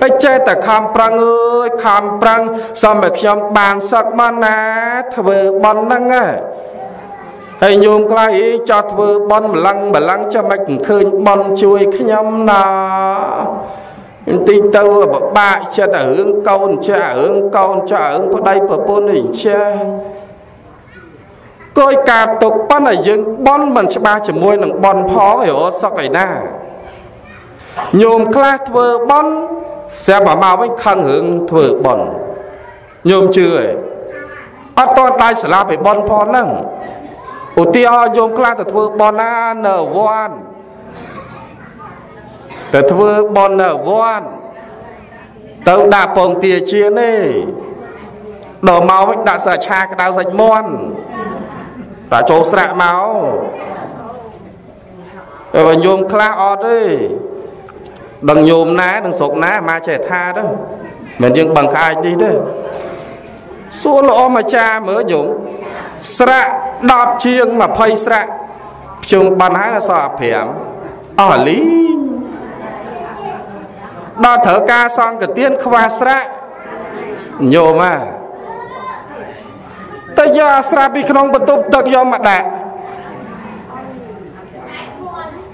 ហើយចេះតែខំប្រឹងអើយខំប្រឹងសំឲ្យខ្ញុំបានសឹកមកណាធ្វើបន់ហ្នឹងហើ យញោមខ្លះអីចោះធ្វើបន់ម្លឹងម្លឹងចាំមិនឃើញបន់ជួយខ្ញុំណាបន្តិចទៅបបាក់ចិត្តរឿងកូនចារឿងកូនចារឿងប្តីប្រពន្ធនេះចាគួយការទុកប៉ុន្តែយើងបន់មិនច្បាស់ជាមួយនឹងបន់ផងឯអូសក់ឯណាញោមខ្លះធ្វើបន់ស្រាប់តែមកវិញខឹងរឿងធ្វើបន់ញោមជឿឯងអត់តន់ដៃស្លាប់ឲ្យបន់ផងហ្នឹង ឧទាហរណ៍ញោមខ្លះទៅធ្វើបន់ណានៅវត្តទៅធ្វើបន់នៅវត្តទៅដាក់ពងទាជានេះដល់មកវិញដាក់សាឆាក្តៅសាច់មាន់ដាក់ចូលស្រាក់មកតែញោមខ្លះអត់ទេដឹងញោមណាដឹងស្រុកណាអាចេះថាទៅមិនយើងបង្ខាចនេះទេសួរល្អមកចាមើលញោមស្រាក់ 10ជាង20ស្រាក់ជុំបានហើយសល់5អស់លីងដល់ត្រូវការសង្កទានខ្វះស្រាក់ញោមហ่าតែយកអាស្រាពីក្នុងបន្ទប់ទឹកយកមកដាក់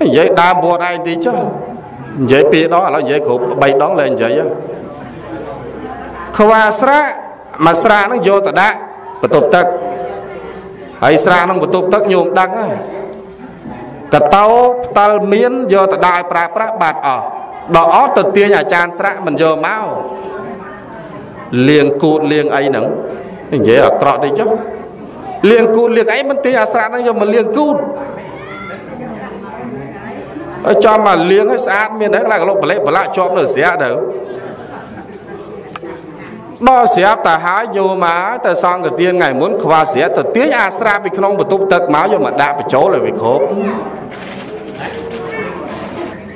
និយាយដើមវត្តឯងទីចុះនិយាយពីរដងឥឡូវនិយាយគ្រប់3ដងលែងនិយាយខ្វះស្រាក់មួយស្រាហ្នឹងយកទៅដាក់បន្ទប់ទឹក ហើយស្រាហ្នឹងបន្ទប់ទឹកញោមដឹងហើយកតោផ្ដាល់មានយកទៅដាក់ឲ្យប្រើប្រាស់បាត់អស់ដល់អត់ទៅទាញអាចារ្យស្រាក់មិនយកមកលៀងគូតលៀងអីហ្នឹងនិយាយអាក្រក់តិចចុះលៀងគូតលៀងអីមិនទាញអាស្រៈហ្នឹងយកមកលៀងគូតឲ្យចំមកលៀងឲ្យស្អាតមានហ្នឹងកន្លែងកលុកបលេបលាក់ជាប់នៅស្រាក់ទៅ ដល់ស្រាប់តែហើយយកមកទៅសង្កទានថ្ងៃមុនខ្វះស្រាប់ទៅទាញអាស្រាពីក្នុងបន្ទប់ទឹកមកយកមកដាក់បញ្ចូលឲ្យវាគ្រប់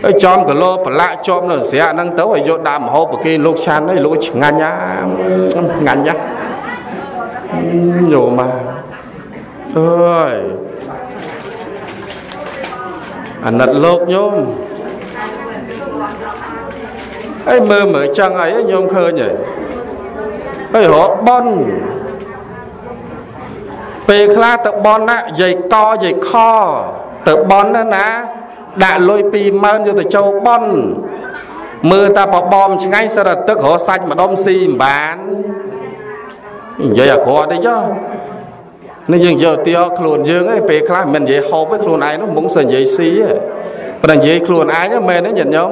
ហើយចំគីឡូប្រឡាក់ជាប់នៅស្រាក់ហ្នឹងទៅឲ្យយកដាក់មហូបប្រគេលោកឆាន់ហើយលោកឆ្ងាញ់ណាឆ្ងាញ់ណាយកមកអើយអាណិតលោកញោមហើយមើលមើលចឹងអីញោមឃើញហើយ ហើយរកបនពេលខ្លះទៅបនណាយាយកយាយខទៅបនណាណាដាក់លុយ20000យកទៅចូលបនមើលតែបបំឆ្ងាញ់សរទឹករកសាច់ម្ដុំស៊ីមិនបាននិយាយអាក្រក់តិចនេះយើងយកទៀខ្លួនយើងឯងពេលខ្លះមិននិយាយហូបឯងខ្លួនឯងនោះមុងសើនិយាយស៊ីឯងប៉ុន្តែនិយាយខ្លួនឯងមែនទេញាតិញោម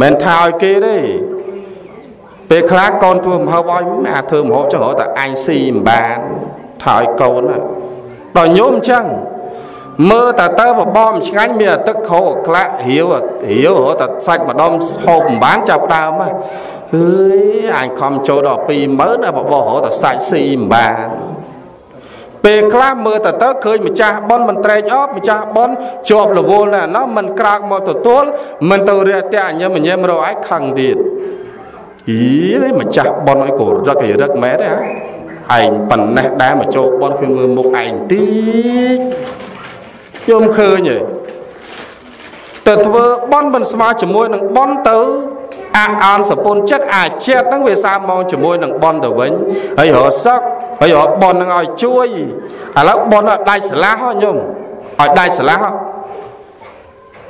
មិនថាឲ្យគេទេ ពេលខ្លះកូនធ្វើមហូបឲ្យអាធ្វើមហូបចឹងរកតែអញស៊ីមិនបានថាឲ្យកូនដល់ញោមចឹងមើលតើតើបបំឆ្ងាញ់មានទឹកខោក្លាក់រាវរាវរត់តែសាច់ម្ដុំហូបមិនបានចាប់ដើមហ៎អើយអញខំចូលដល់20000អាបបោះរត់តែសាច់ស៊ីមិនបានពេលខ្លះមើលទៅទៅឃើញម្ចាស់ប៉ុនមិនត្រេកអបម្ចាស់ប៉ុនជាប់រវល់ណាស់ណោះមិនក្រោកមកទទួលមិនទៅរាក់តែអញញញឹមរកឯងខឹងទៀត អីនេះម្ចាស់ប៉ុនឲ្យកូរឹកឲ្យរឹកមែនទេឯងប៉ុណ្ណេះដែរមកចូលប៉ុនគឺមើលមុខឯងតិចខ្ញុំឃើញទេទៅធ្វើប៉ុនមិនស្មើជាមួយនឹងប៉ុនទៅអាអោនសពុនចិត្តអាចិត្តហ្នឹងវាសាមមកជាមួយនឹងប៉ុនទៅវិញហើយរសឹកហើយរកប៉ុនហ្នឹងឲ្យជួយឥឡូវប៉ុនឲ្យដាច់ស្លាស់ហ៎ញោមឲ្យដាច់ស្លាស់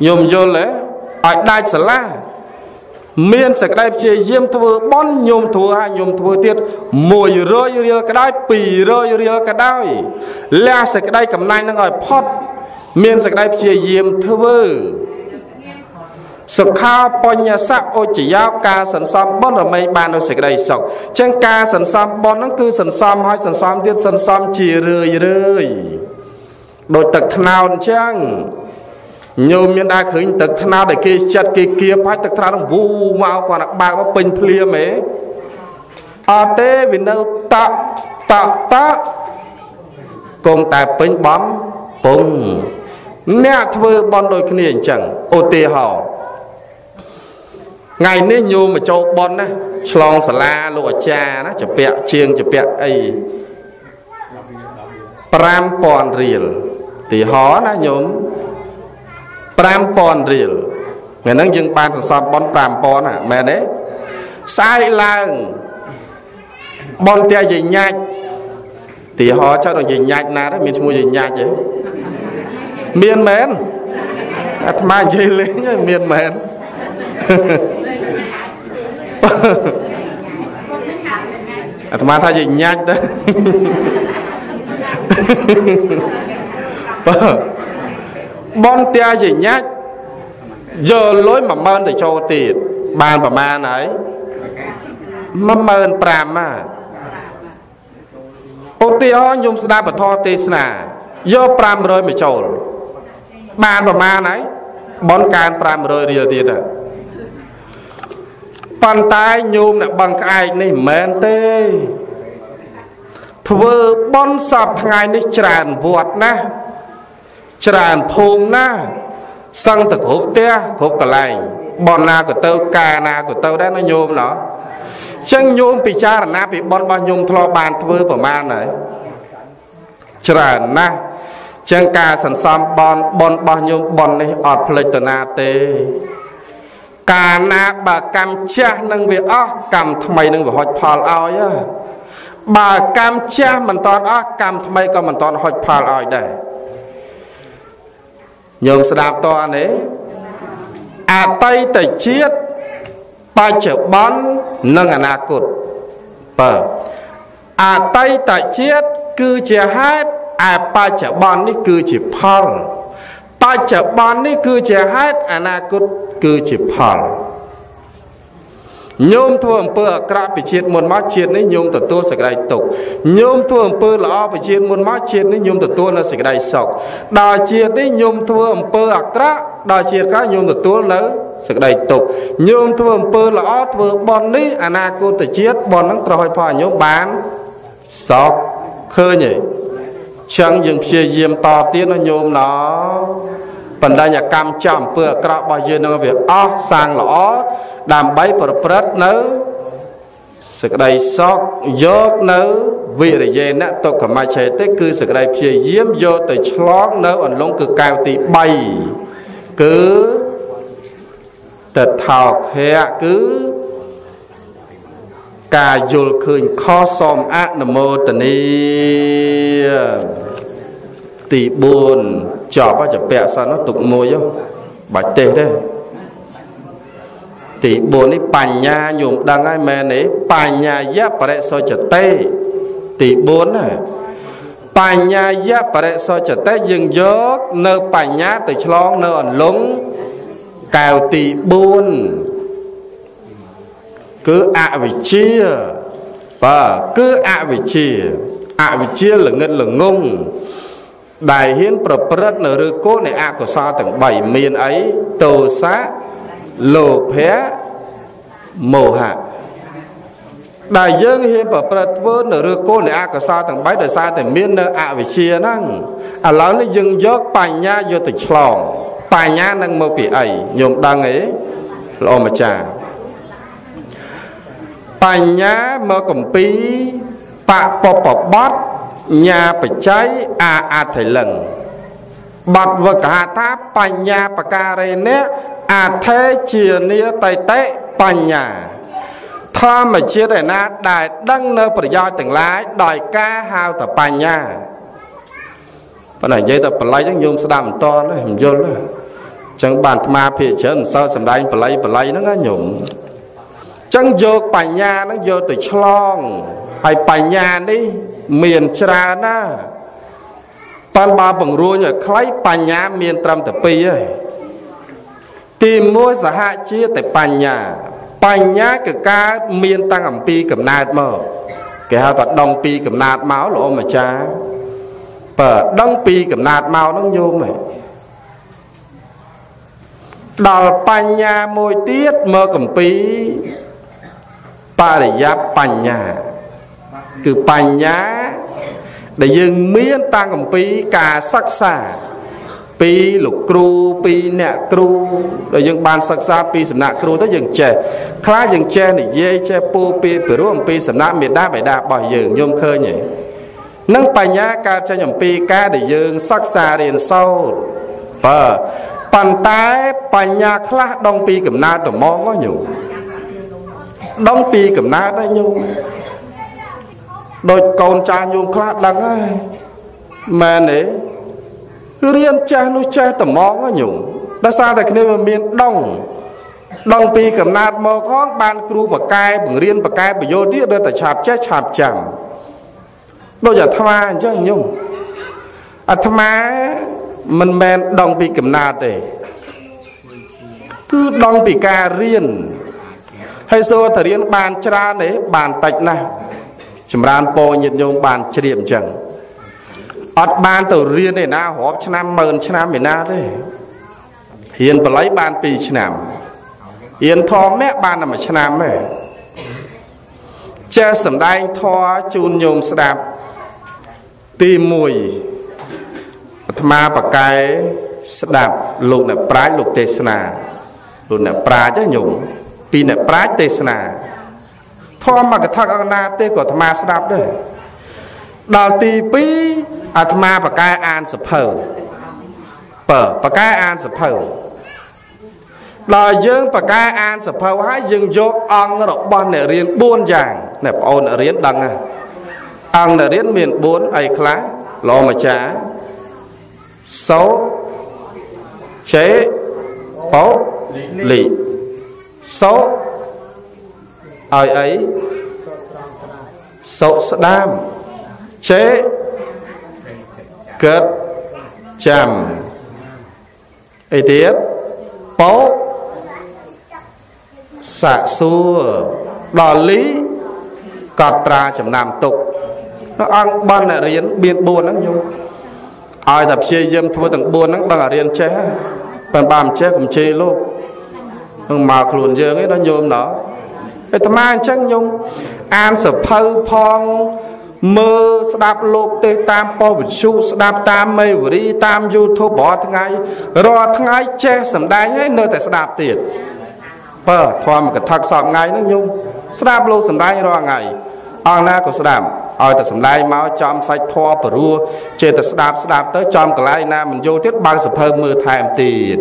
ញោមយល់ទេឲ្យដាច់ស្លាស់ មានសក្តីព្យាយាមធ្វើបន់ញោមធ្វើហើយញោមធ្វើទៀត100រៀលក៏ដោយ200រៀលក៏ដោយលះសក្តីកំណាញ់នឹងឲ្យផុត មានសក្តីព្យាយាមធ្វើសុខាបញ្ញសៈអុជយោការសន្សំបុណ្យដើម្បីបាននូវសេចក្តីសុខអញ្ចឹងការសន្សំបុណ្យហ្នឹងគឺសន្សំហើយសន្សំទៀតសន្សំជារឿយរឿយដូចទឹកថ្នោតអញ្ចឹង ញោមមានដែរឃើញទឹកថ្នោតដែលគេចិត្តគេគៀបហើយទឹកថ្នោតហ្នឹងវូមកគាត់បើកមកពេញភ្លាមហ៎អត់ទេវានៅតក់តក់តក់គង់តែពេញបំពងអ្នកធ្វើបន់ដូចគ្នាអញ្ចឹងឧទាហរណ៍ថ្ងៃនេះញោមមកចូលបន់ណាឆ្លងសាលាលោកអាចារ្យណាចពាក់ជាងចពាក់អី5000រៀលទីហោណាញោម 5000រៀលថ្ងៃហ្នឹងយើងបានសន្សំបន់5000ណាមែនទេស្អែកឡើងបន់តែយញាច់ទីហោចុះដល់យញាច់ណាដែរមានឈ្មោះយញាច់ទេមានមែនអាត្មានិយាយលេងមានមែនអាត្មាថាជាញាច់ទៅប នតាជាញាច់យកលុយ10000ទៅចូលទៀតបានប្រមាណហើយ15000ហ่าឧទាហរណ៍ខ្ញុំស្ដាប់ពធទេសនាយក500មកចូលបានប្រមាណហើយបនកើន500រៀលទៀតហ่ะប៉ុន្តែញោមអ្នកបឹងក្អែកនេះមិនមែនទេធ្វើបន់សពថ្ងៃនេះច្រើនវត្តណាស់ ច្រើនភូមិណាស់សឹងទៅគ្រប់ផ្ទះគ្រប់កន្លែងបនណាក៏ទៅការណាក៏ទៅដែរណាញោមណោះចឹងញោមពិចារណាពីបនរបស់ញោមធ្លាប់បានធ្វើប្រមាណហើយច្រើនណាស់ចឹងការសន្សំបនបនរបស់ញោមបននេះអត់ផ្លេចទៅណាទេ កាលណាបើកម្មចាស់នឹងវាអស់កម្មថ្មីនឹងវាហុចផលឲ្យបើកម្មចាស់មិនតន់អស់កម្មថ្មីក៏មិនតន់ហុចផលឲ្យដែរ ញោមស្ដាប់តើនេះអតីតជាតិបច្ចុប្បន្ននិងអនាគតបើអតីតជាតិគឺជាហេតុឯបច្ចុប្បន្ននេះគឺជាផលបច្ចុប្បន្ននេះគឺជាហេតុអនាគតគឺជាផល ញោមធ្វើអំពើអាក្រក់ពីជាតិមុនមកជាតិនេះញោមទទួលសេចក្តីទុក្ខញោមធ្វើអំពើល្អពីជាតិមុនមកជាតិនេះញោមទទួលនៅសេចក្តីសុខដល់ជាតិនេះញោមធ្វើអំពើអាក្រក់ដល់ជាតិក្រោយញោមទទួលនៅសេចក្តីទុក្ខញោមធ្វើអំពើល្អធ្វើបន់នេះអនាគតជាតិបន់នឹងត្រូវឲ្យផលញោមបានសុខឃើញទេចឹងយើងព្យាយាមតទៀតណាញោមណោ បណ្ដាញកម្មចំអំពើអាក្រក់របស់យើងនឹងវាអស់សាងល្អដើម្បីប្រព្រឹត្តនៅសក្តីសោកយកនៅវិរិយេណតុកមច្ឆេតិគឺសក្តីព្យាយាមយកទៅឆ្លងនៅអន្លង់គឺកៅទី3គឺតថោខៈគឺការយល់ឃើញខុសសូមអនុមោទនីទី4 ចប់ចពាក់សិនទុកមួយបាច់ទេសទេទី4នេះបញ្ញាញោមដឹងហើយមែនទេបញ្ញាយៈបរិសុចតេទី4ណាបញ្ញាយៈបរិសុចតេយើងយកនៅបញ្ញាទៅឆ្លងនៅអន្លង់កែវទី4គឺអវិជ្ជាបាទគឺអវិជ្ជាអវិជ្ជាល្ងិតល្ងង ដែលហ៊ានប្រព្រឹត្តនៅឬគោលនៃអកុសលទាំង3មានអីទោសៈលោភៈមោហៈដែលយើងហ៊ានប្រព្រឹត្តធ្វើនៅឬគោលនៃអកុសលទាំង3ដោយសារតែមាននៅអវិជ្ជាហ្នឹងឥឡូវនេះយើងយកបញ្ញាយកទៅឆ្លងបញ្ញានឹងមកពីអីញោមដឹងទេល្អម្ចាស់បញ្ញាមកកំពីបពពបត ញាបច្ច័យអាអថិលឹងបតវកហថាបញ្ញាបការេណៈអថេជានិតៃតេបញ្ញាធម្មជាតិឯណាដែលដឹងនៅប្រយោជន៍ទាំងឡាយដោយការហៅតបញ្ញាប៉ុន្តែនិយាយតែបល័យហ្នឹងញោមស្ដាប់មិនតន់ទេមិនយល់ទេអញ្ចឹងបានអាត្មាភាកច្រើនមិនសូវសំដែងបល័យបល័យហ្នឹងណាញោមចឹងយកបញ្ញានឹងយកទៅឆ្លងហើយបញ្ញានេះ មានច្រើនណាប៉ាន់បើបង្រួញឲ្យខ្លីបញ្ញាមានត្រឹមតែពីរឯងទី1សហជាតែបញ្ញា បញ្ញាគឺកើតមានតាំងអំពីកំណើតមកគេហៅថាដងពីកំណើតមកលោកម្ចាស់បើដងពីកំណើតមកនឹងញោមឯងដល់បញ្ញាមួយទៀតមកកំពីបរិយបញ្ញា គឺបញ្ញាដែលយើងមានតាំងអំពីការសិក្សាពីលោកគ្រូពីអ្នកគ្រូដែលយើងបានសិក្សាពីសំណាក់គ្រូទៅយើងចេះខ្លះយើងចេះនិយាយចេះពោពីពីរួមអំពីសំណាក់មេដាបេដារបស់យើងញោមឃើញទេនឹងបញ្ញាកើតចេញអំពីការដែលយើងសិក្សារៀនសូត្របើប៉ុន្តែបញ្ញាខ្លះដងពីកំណើតត្មងញោមដឹងពីកំណើតហើយញោម ដូចកូនចាស់ញោមខ្លះដឹងហើយមែនទេរៀនចេះនោះចេះត្មងញោមដោយសារតែគ្នាវាមានដងដងពីកំណើតមកហងបានគ្រូបកែបង្រៀនបកែបញ្យល់ទៀតរត់តែឆាប់ចេះឆាប់ចាំដូចអាត្មាអញ្ចឹងញោមអាត្មាមិនមែនដងពីកំណើតទេគឺដងពីការរៀនហើយសូត្ររៀនបានច្រើនទេបានតិចណាស់ ចម្រើនពរញាតិញោមបានជ្រាបអញ្ចឹងអត់បានទៅរៀនឯណារាប់ឆ្នាំម៉ឺនឆ្នាំឯណាទេរៀនបល័យបាន2ឆ្នាំរៀនធម្មៈបានតែ1ឆ្នាំទេចេះសំដែងធម៌ជូនញោមស្ដាប់ទី1អាត្មាបកែស្ដាប់លោកអ្នកប្រាជ្ញលោកទេសនាលោកអ្នកប្រាជ្ញញោមពីអ្នកប្រាជ្ញទេសនា ធម៌មកថាអង្គណាទេក៏អាត្មាស្ដាប់ដែរដល់ទី2អាត្មាបកែអានសភៅបើបកែអានសភៅដល់យើងបកកែអានសភៅហើយយើងយកអង្គរបស់អ្នករៀន4យ៉ាងអ្នកបងអូនអ្នករៀនដឹងហ่ะអង្គអ្នករៀនមាន4អីខ្លះលោម្ចាស់សោចេបោលីសោ ឲ្យអីសោស្ដាមចេកើតចាំអីទៀតបោសាក់សួរដល់លីកត់ត្រាចំណាំទុកអង្គបានអ្នករៀនមាន4ហ្នឹងញោមឲ្យតែព្យាយាមធ្វើទាំង4ហ្នឹងដឹងឲ្យរៀនចេះប៉ុន្តែមិនចេះកុំជេរលោកនឹងមកខ្លួនយើងឯងដល់ញោមណោះ អាត្មាអញ្ចឹងញោមអានសភៅផងមើលស្ដាប់លោកទេតាមប៉ុស្តិ៍វិទ្យុស្ដាប់តាមមេវរីតាម YouTube រាល់ថ្ងៃរាល់ថ្ងៃចេះសំដែងហើយនៅតែស្ដាប់ទៀតបើធម្មកថាសពថ្ងៃហ្នឹងញោមស្ដាប់លោកសំដែងរាល់ថ្ងៃអង្គណាក៏ស្ដាប់ឲ្យតែសំដែងមកចំសាច់ធေါ်ព្រោះចេះតែស្ដាប់ស្ដាប់ទៅចំកន្លែងណាមិនយល់ទៀតបើកសភៅមើលថែមទៀត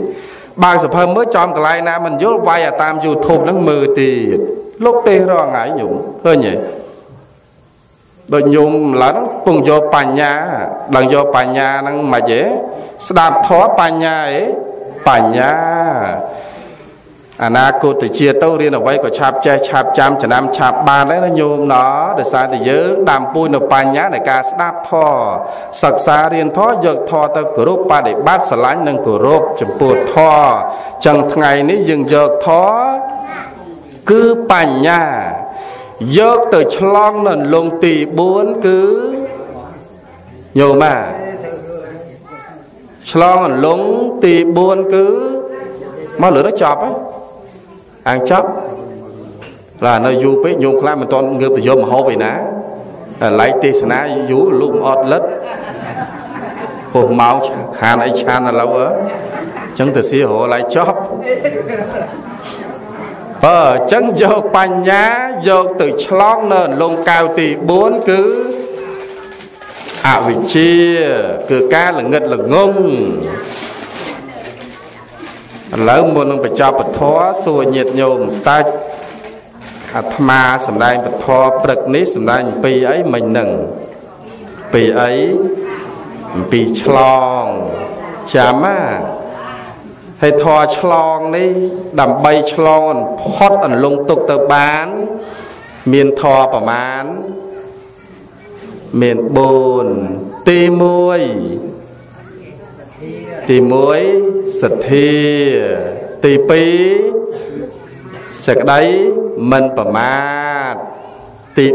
បើកសភៅមើលចំកន្លែងណាមិនយល់វាយតាម YouTube ហ្នឹងមើលទៀត លោកទេសរាល់ថ្ងៃញោមឃើញទេដូចញោមឡើងពងយកបញ្ញាដល់យកបញ្ញាហ្នឹងមិនហេស្ដាប់ធម៌បញ្ញាហេបញ្ញាអនាគតជាទៅរៀនអ្វីក៏ឆាប់ចេះឆាប់ចាំចំណាំឆាប់បានដែរណាញោមណោះដោយសារតែយើងដាំពួយនៅបញ្ញានៃការស្ដាប់ធម៌សិក្សារៀនធម៌យកធម៌ទៅគោរពបដិបត្តិស្រឡាញ់និងគោរពចំពោះធម៌ចឹងថ្ងៃនេះយើងយកធម៌ គឺបញ្ញាយកទៅឆ្លងនៅលងទី4គឺញោមអាឆ្លងលងទី4គឺមកលើទៅចប់ហើយអាងចប់ឡានៅយូរពេកញោមខ្លះមិនទាន់ងើបទៅយកម្ហូបឯណាតែឡៃទេសនាយូរលុបអត់លិតពុះមកខានអីឆានឥឡូវអញ្ចឹងទៅសៀរឡៃចប់ បើអញ្ចឹងយកបញ្ញាយកទៅឆ្លងនៅលងកៅទី4គឺអវិជ្ជាគឺការល្ងិតល្ងងឥឡូវមុននឹងបញ្ចប់ពធសួរញាតញោមតើអាត្មាសំដែងពធព្រឹកនេះសំដែងអំពីអីមិញនឹងពីអីអំពីឆ្លងចាំណា ហើយធរឆ្លងនេះដើម្បីឆ្លងផុតអន្លង់ទុកទៅបាន មានធរប្រមាណមាន4ទី1ទី1សទ្ធាទី2សេចក្តីមិនប្រមាទទី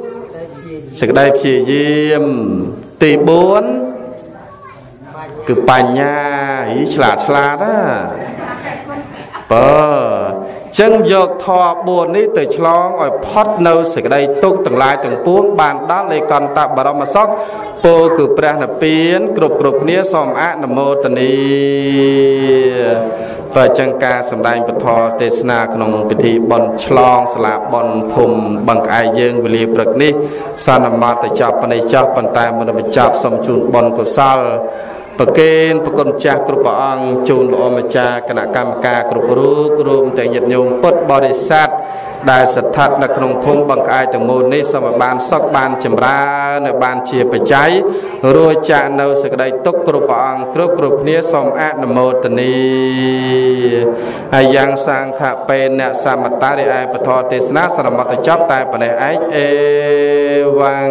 3សេចក្តីព្យាយាមទី4 គឺបញ្ញាហីឆ្លាតឆ្លាតណាបើចឹងយកធម៌4នេះទៅឆ្លងឲ្យផុតនៅសេចក្តីទុក្ខទាំងឡាយទាំងពួងបានដល់លេកន្តបរមសុខពោគឺព្រះនិព្វាន គ្រប់គ្រប់គ្នាសូមអនុមោទនីបើចឹងការសម្ដែងពធទេសនាក្នុងពិធីបុណ្យឆ្លងសាលាបុណ្យភូមិបង្អែកយើងវេលាព្រឹកនេះសន្មតទៅចាប់បនិចោះប៉ុន្តែមុនបញ្ចប់សូមជូនបុណ្យកុសល ប្រកេនប្រគុណចាស់គ្រប់ព្រះអង្គជូនល្អម្ចាស់គណៈកម្មការគ្រប់រូបរួមទាំងញាតិញោមពុទ្ធបរិស័ទដែលស្ថិតនៅក្នុងភូមិបង្កាយទាំងមូលនេះសូមឲ្យបានសុខបានចម្រើននៅបានជាបច្ច័យរួចចាកនៅសេចក្តីទុកគ្រប់ព្រះអង្គគ្រប់គ្រប់គ្នាសូមអនុមោទនីហើយយ៉ាងសង្ឃពេអ្នកសមតារិឯពធទេសនាសរមតចប់តែប៉ុណ្ណេះឯងអេវ៉ាំង